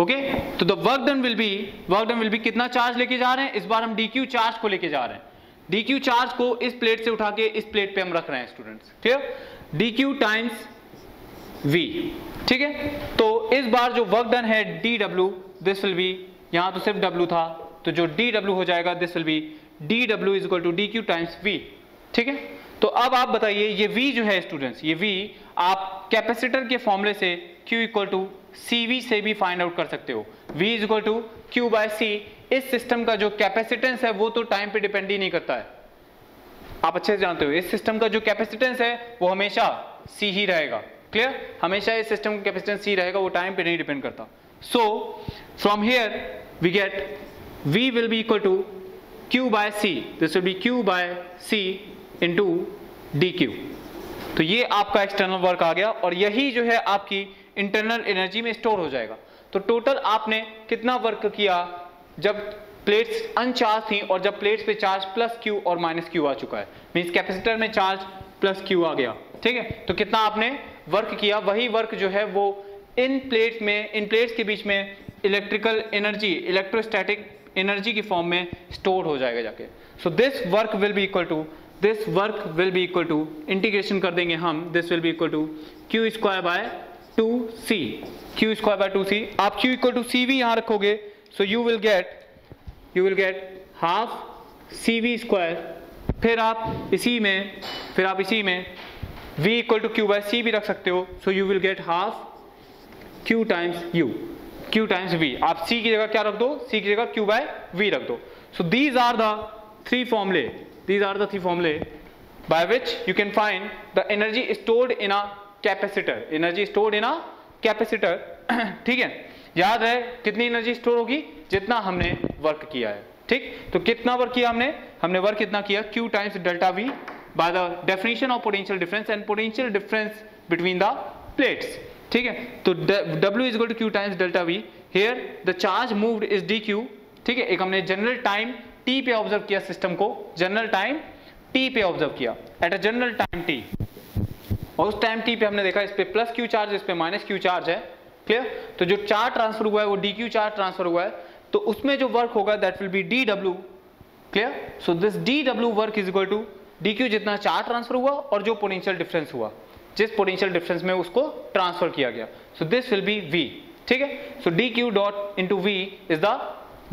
Okay तो the work done will be work done will be कितना चार्ज लेके जा रहे हैं? इस बार हम डी क्यू चार्ज को लेके जा रहे हैं। डी क्यू चार्ज को इस प्लेट से उठा के इस प्लेट पे हम रख रहे हैं स्टूडेंट्स ठीक है डी क्यू टाइम्स वी ठीक है? तो इस बार जो वर्क डन है D W this will be यहाँ तो सिर्फ़ डब्ल्यू था तो जो डी डब्ल्यू हो जाएगा this will be D W is equal to D Q times V ठीक है? तो अब आप बताइए, ये v जो है स्टूडेंट्स ये v आप कैपेसिटर के फॉर्मूले से q equal to C V से भी फाइंड आउट कर सकते हो। v is equal to Q by C इस सिस्टम का जो कैपेसिटेंस है, वो तो टाइम पे डिपेंड ही नहीं करता है। आप अच्छे से जानते हो, इस सिस्टम का जो कैपेसिटेंस है, वो हमेशा सी ही रहेगा। क्लियर हमेशा इस सिस्टम का कैपेसिटेंस सी रहेगा, वो टाइम पे नहीं डिपेंड करता। So from here we get v will be equal to q by c. This will be q by c into dq. तो ये आपका एक्सटर्नल वर्क आ गया और यही जो है आपकी इंटरनल एनर्जी में स्टोर हो जाएगा। तो टोटल आपने कितना वर्क किया? जब प्लेट्स अनचार्ज थी और जब प्लेट्स पे चार्ज प्लस क्यू और माइनस क्यू आ चुका है। मीन्स कैपेसिटर में चार्ज प्लस क्यू आ गया। ठीक है? तो कितना आपने वर्क किया? वही वर्क जो है वो इन प्लेट्स में इन प्लेट्स के बीच में इलेक्ट्रिकल एनर्जी इलेक्ट्रोस्टैटिक एनर्जी की फॉर्म में स्टोर हो जाएगा जाके। So this work will be equal to this work will be equal to integration कर देंगे हम this will be equal to Q square by two C Q square by two C आप Q equal to C भी यहाँ रखोगे so you will get you will get half C V square फिर आप इसी में, फिर आप इसी में v equal to Q by C भी रख सकते हो so you will get half q times u q times v आप c की जगह क्या रख दो c की जगह q बाय v रख दो so these are the three फॉर्मुले these are the three formulae by which you can find the energy stored in a capacitor energy stored in a capacitor ठीक है याद है कितनी एनर्जी स्टोर होगी जितना हमने वर्क किया है ठीक तो कितना वर्क किया हमने हमने वर्क कितना किया Q times delta V by the definition of potential difference and potential difference between the plates ठीक है? तो W is equal to Q times delta V. Here, the charge moved is dq. ठीक है? एक हमने general time T पे observe किया system को. जनरल टाइम टी पे ऑब्ज़र्व किया. At a general time T और उस टाइम टी पे हमने देखा इस पे प्लस क्यू चार्ज इस पे माइनस क्यू चार्ज है. क्लियर तो जो चार्ज ट्रांसफ़र हुआ है, वो डी क्यू चार्ज ट्रांसफ़र हुआ है. तो उसमें जो वर्क होगा that will be D W clear so this D W work is equal to D Q जितना चार्ज ट्रांसफ़र हुआ और जो पोटेंशियल डिफरेंस हुआ. जिस पोटेंशियल डिफरेंस में उसको ट्रांसफ़र किया गया। So this will be V ठीक है? So D Q dot into V is the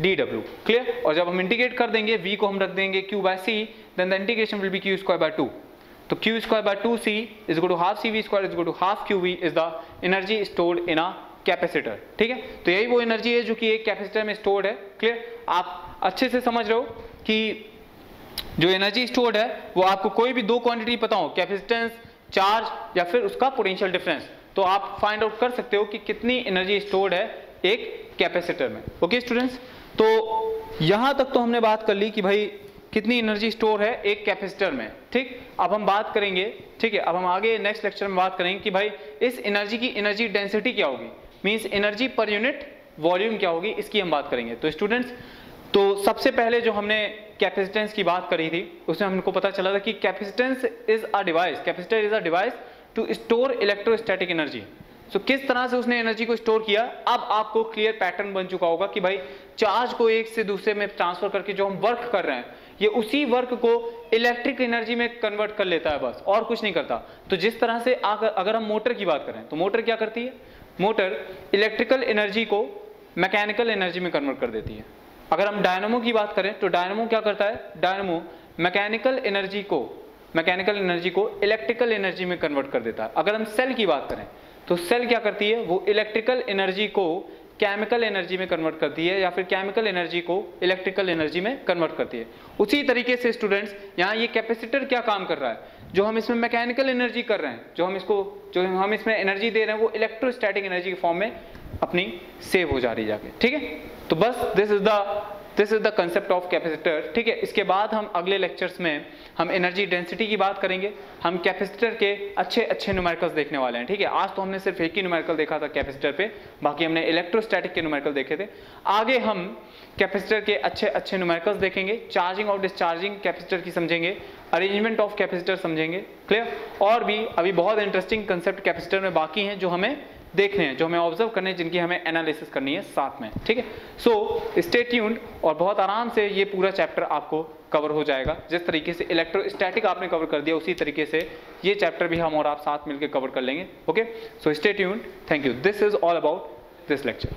D W clear और जब हम इंटीग्रेट कर देंगे, v को हम रख देंगे q by C then the integration will be q square by two तो Q square by two C is go to half C V square is go to half Q V is the energy stored in a capacitor ठीक है? तो यही वो energy है जो कि एक कैपेसिटर में स्टोर्ड है क्लियर आप अच्छे से समझ रहे हो कि जो एनर्जी स्टोर्ड है, वो आपको कोई भी दो क्वांटिटी पता हो कैपेसिटेंस चार्ज या फिर उसका पोटेंशियल डिफरेंस तो आप फाइंड आउट कर सकते हो कि कितनी एनर्जी स्टोर्ड है एक कैपेसिटर में। ओके स्टूडेंट्स तो यहाँ तक तो हमने बात कर ली कि भाई कितनी एनर्जी स्टोर है एक कैपेसिटर में। ठीक? अब हम बात करेंगे, ठीक है, अब हम आगे नेक्स्ट लेक्चर में बात करेंगे कि भाई इस एनर्जी की एनर्जी डेंसिटी क्या होगी? Means energy per unit volume क्या होगी? इसकी हम बात करेंगे। तो स्टूडेंट्स तो सबसे पहले जो हमने कैपेसिटेंस की बात करी थी, उसमें हमको पता चला था कि capacitance is a device capacitor is a device to store electrostatic energy so किस तरह से उसने एनर्जी को स्टोर किया? अब आपको क्लियर पैटर्न बन चुका होगा कि भाई चार्ज को एक से दूसरे में ट्रांसफ़र करके जो हम वर्क कर रहे हैं, ये उसी वर्क को इलेक्ट्रिक एनर्जी में कन्वर्ट कर लेता है बस, और कुछ नहीं करता। तो जिस तरह से अगर हम मोटर की बात करें तो मोटर क्या करती है? मोटर इलेक्ट्रिकल एनर्जी को मैकेनिकल एनर्जी में कन्वर्ट कर देती है। अगर हम डायनमो की बात करें तो डायनमो क्या करता है? डायनमो मैकेनिकल एनर्जी को, मैकेनिकल एनर्जी को इलेक्ट्रिकल एनर्जी में कन्वर्ट कर देता है। अगर हम सेल की बात करें तो सेल क्या करती है? वो इलेक्ट्रिकल एनर्जी को केमिकल एनर्जी में कन्वर्ट करती है या फिर केमिकल एनर्जी को इलेक्ट्रिकल एनर्जी में कन्वर्ट करती है। उसी तरीके से स्टूडेंट्स, यहाँ ये कैपेसिटर क्या काम कर रहा है? जो हम इसमें मैकेनिकल एनर्जी कर रहे हैं, जो हम इसको, जो हम इसमें एनर्जी दे रहे हैं, वो इलेक्ट्रोस्टैटिक एनर्जी के फॉर्म में अपनी सेव हो जा रही जाके। ठीक है? तो बस this is the this is the concept of capacitor ठीक है, इसके बाद हम अगले लेक्चर्स में हम एनर्जी डेंसिटी की बात करेंगे। हम कैपेसिटर के अच्छे अच्छे न्यूमेरिकल्स देखने वाले हैं। ठीक है, आज तो हमने सिर्फ़ एक ही न्यूमेरिकल देखा था कैपेसिटर पे, बाकी हमने इलेक्ट्रोस्टैटिक के न्यूमेरिकल देखे थे। आगे हम कैपेसिटर के अच्छे अच्छे न्यूमेरिकल्स देखेंगे। चार्जिंग और डिस्चार्जिंग कैपेसिटर की समझेंगे। अरेंजमेंट ऑफ़ कैपेसिटर समझेंगे। क्लियर और भी, अभी बहुत इंटरेस्टिंग कंसेप्ट कैपेसिटर में बाकी हैं जो हमें देखने हैं, जो हमें ऑब्ज़र्व करने हैं, जिनकी हमें एनालिसिस करनी है साथ में, ठीक है? सो स्टे ट्यून्ड और बहुत आराम से ये पूरा चैप्टर आपको कवर हो जाएगा। जिस तरीके से इलेक्ट्रोस्टैटिक आपने कवर कर दिया, उसी तरीके से ये चैप्टर भी हम और आप साथ मिलकर कवर कर लेंगे okay so stay tuned thank you this is all about this lecture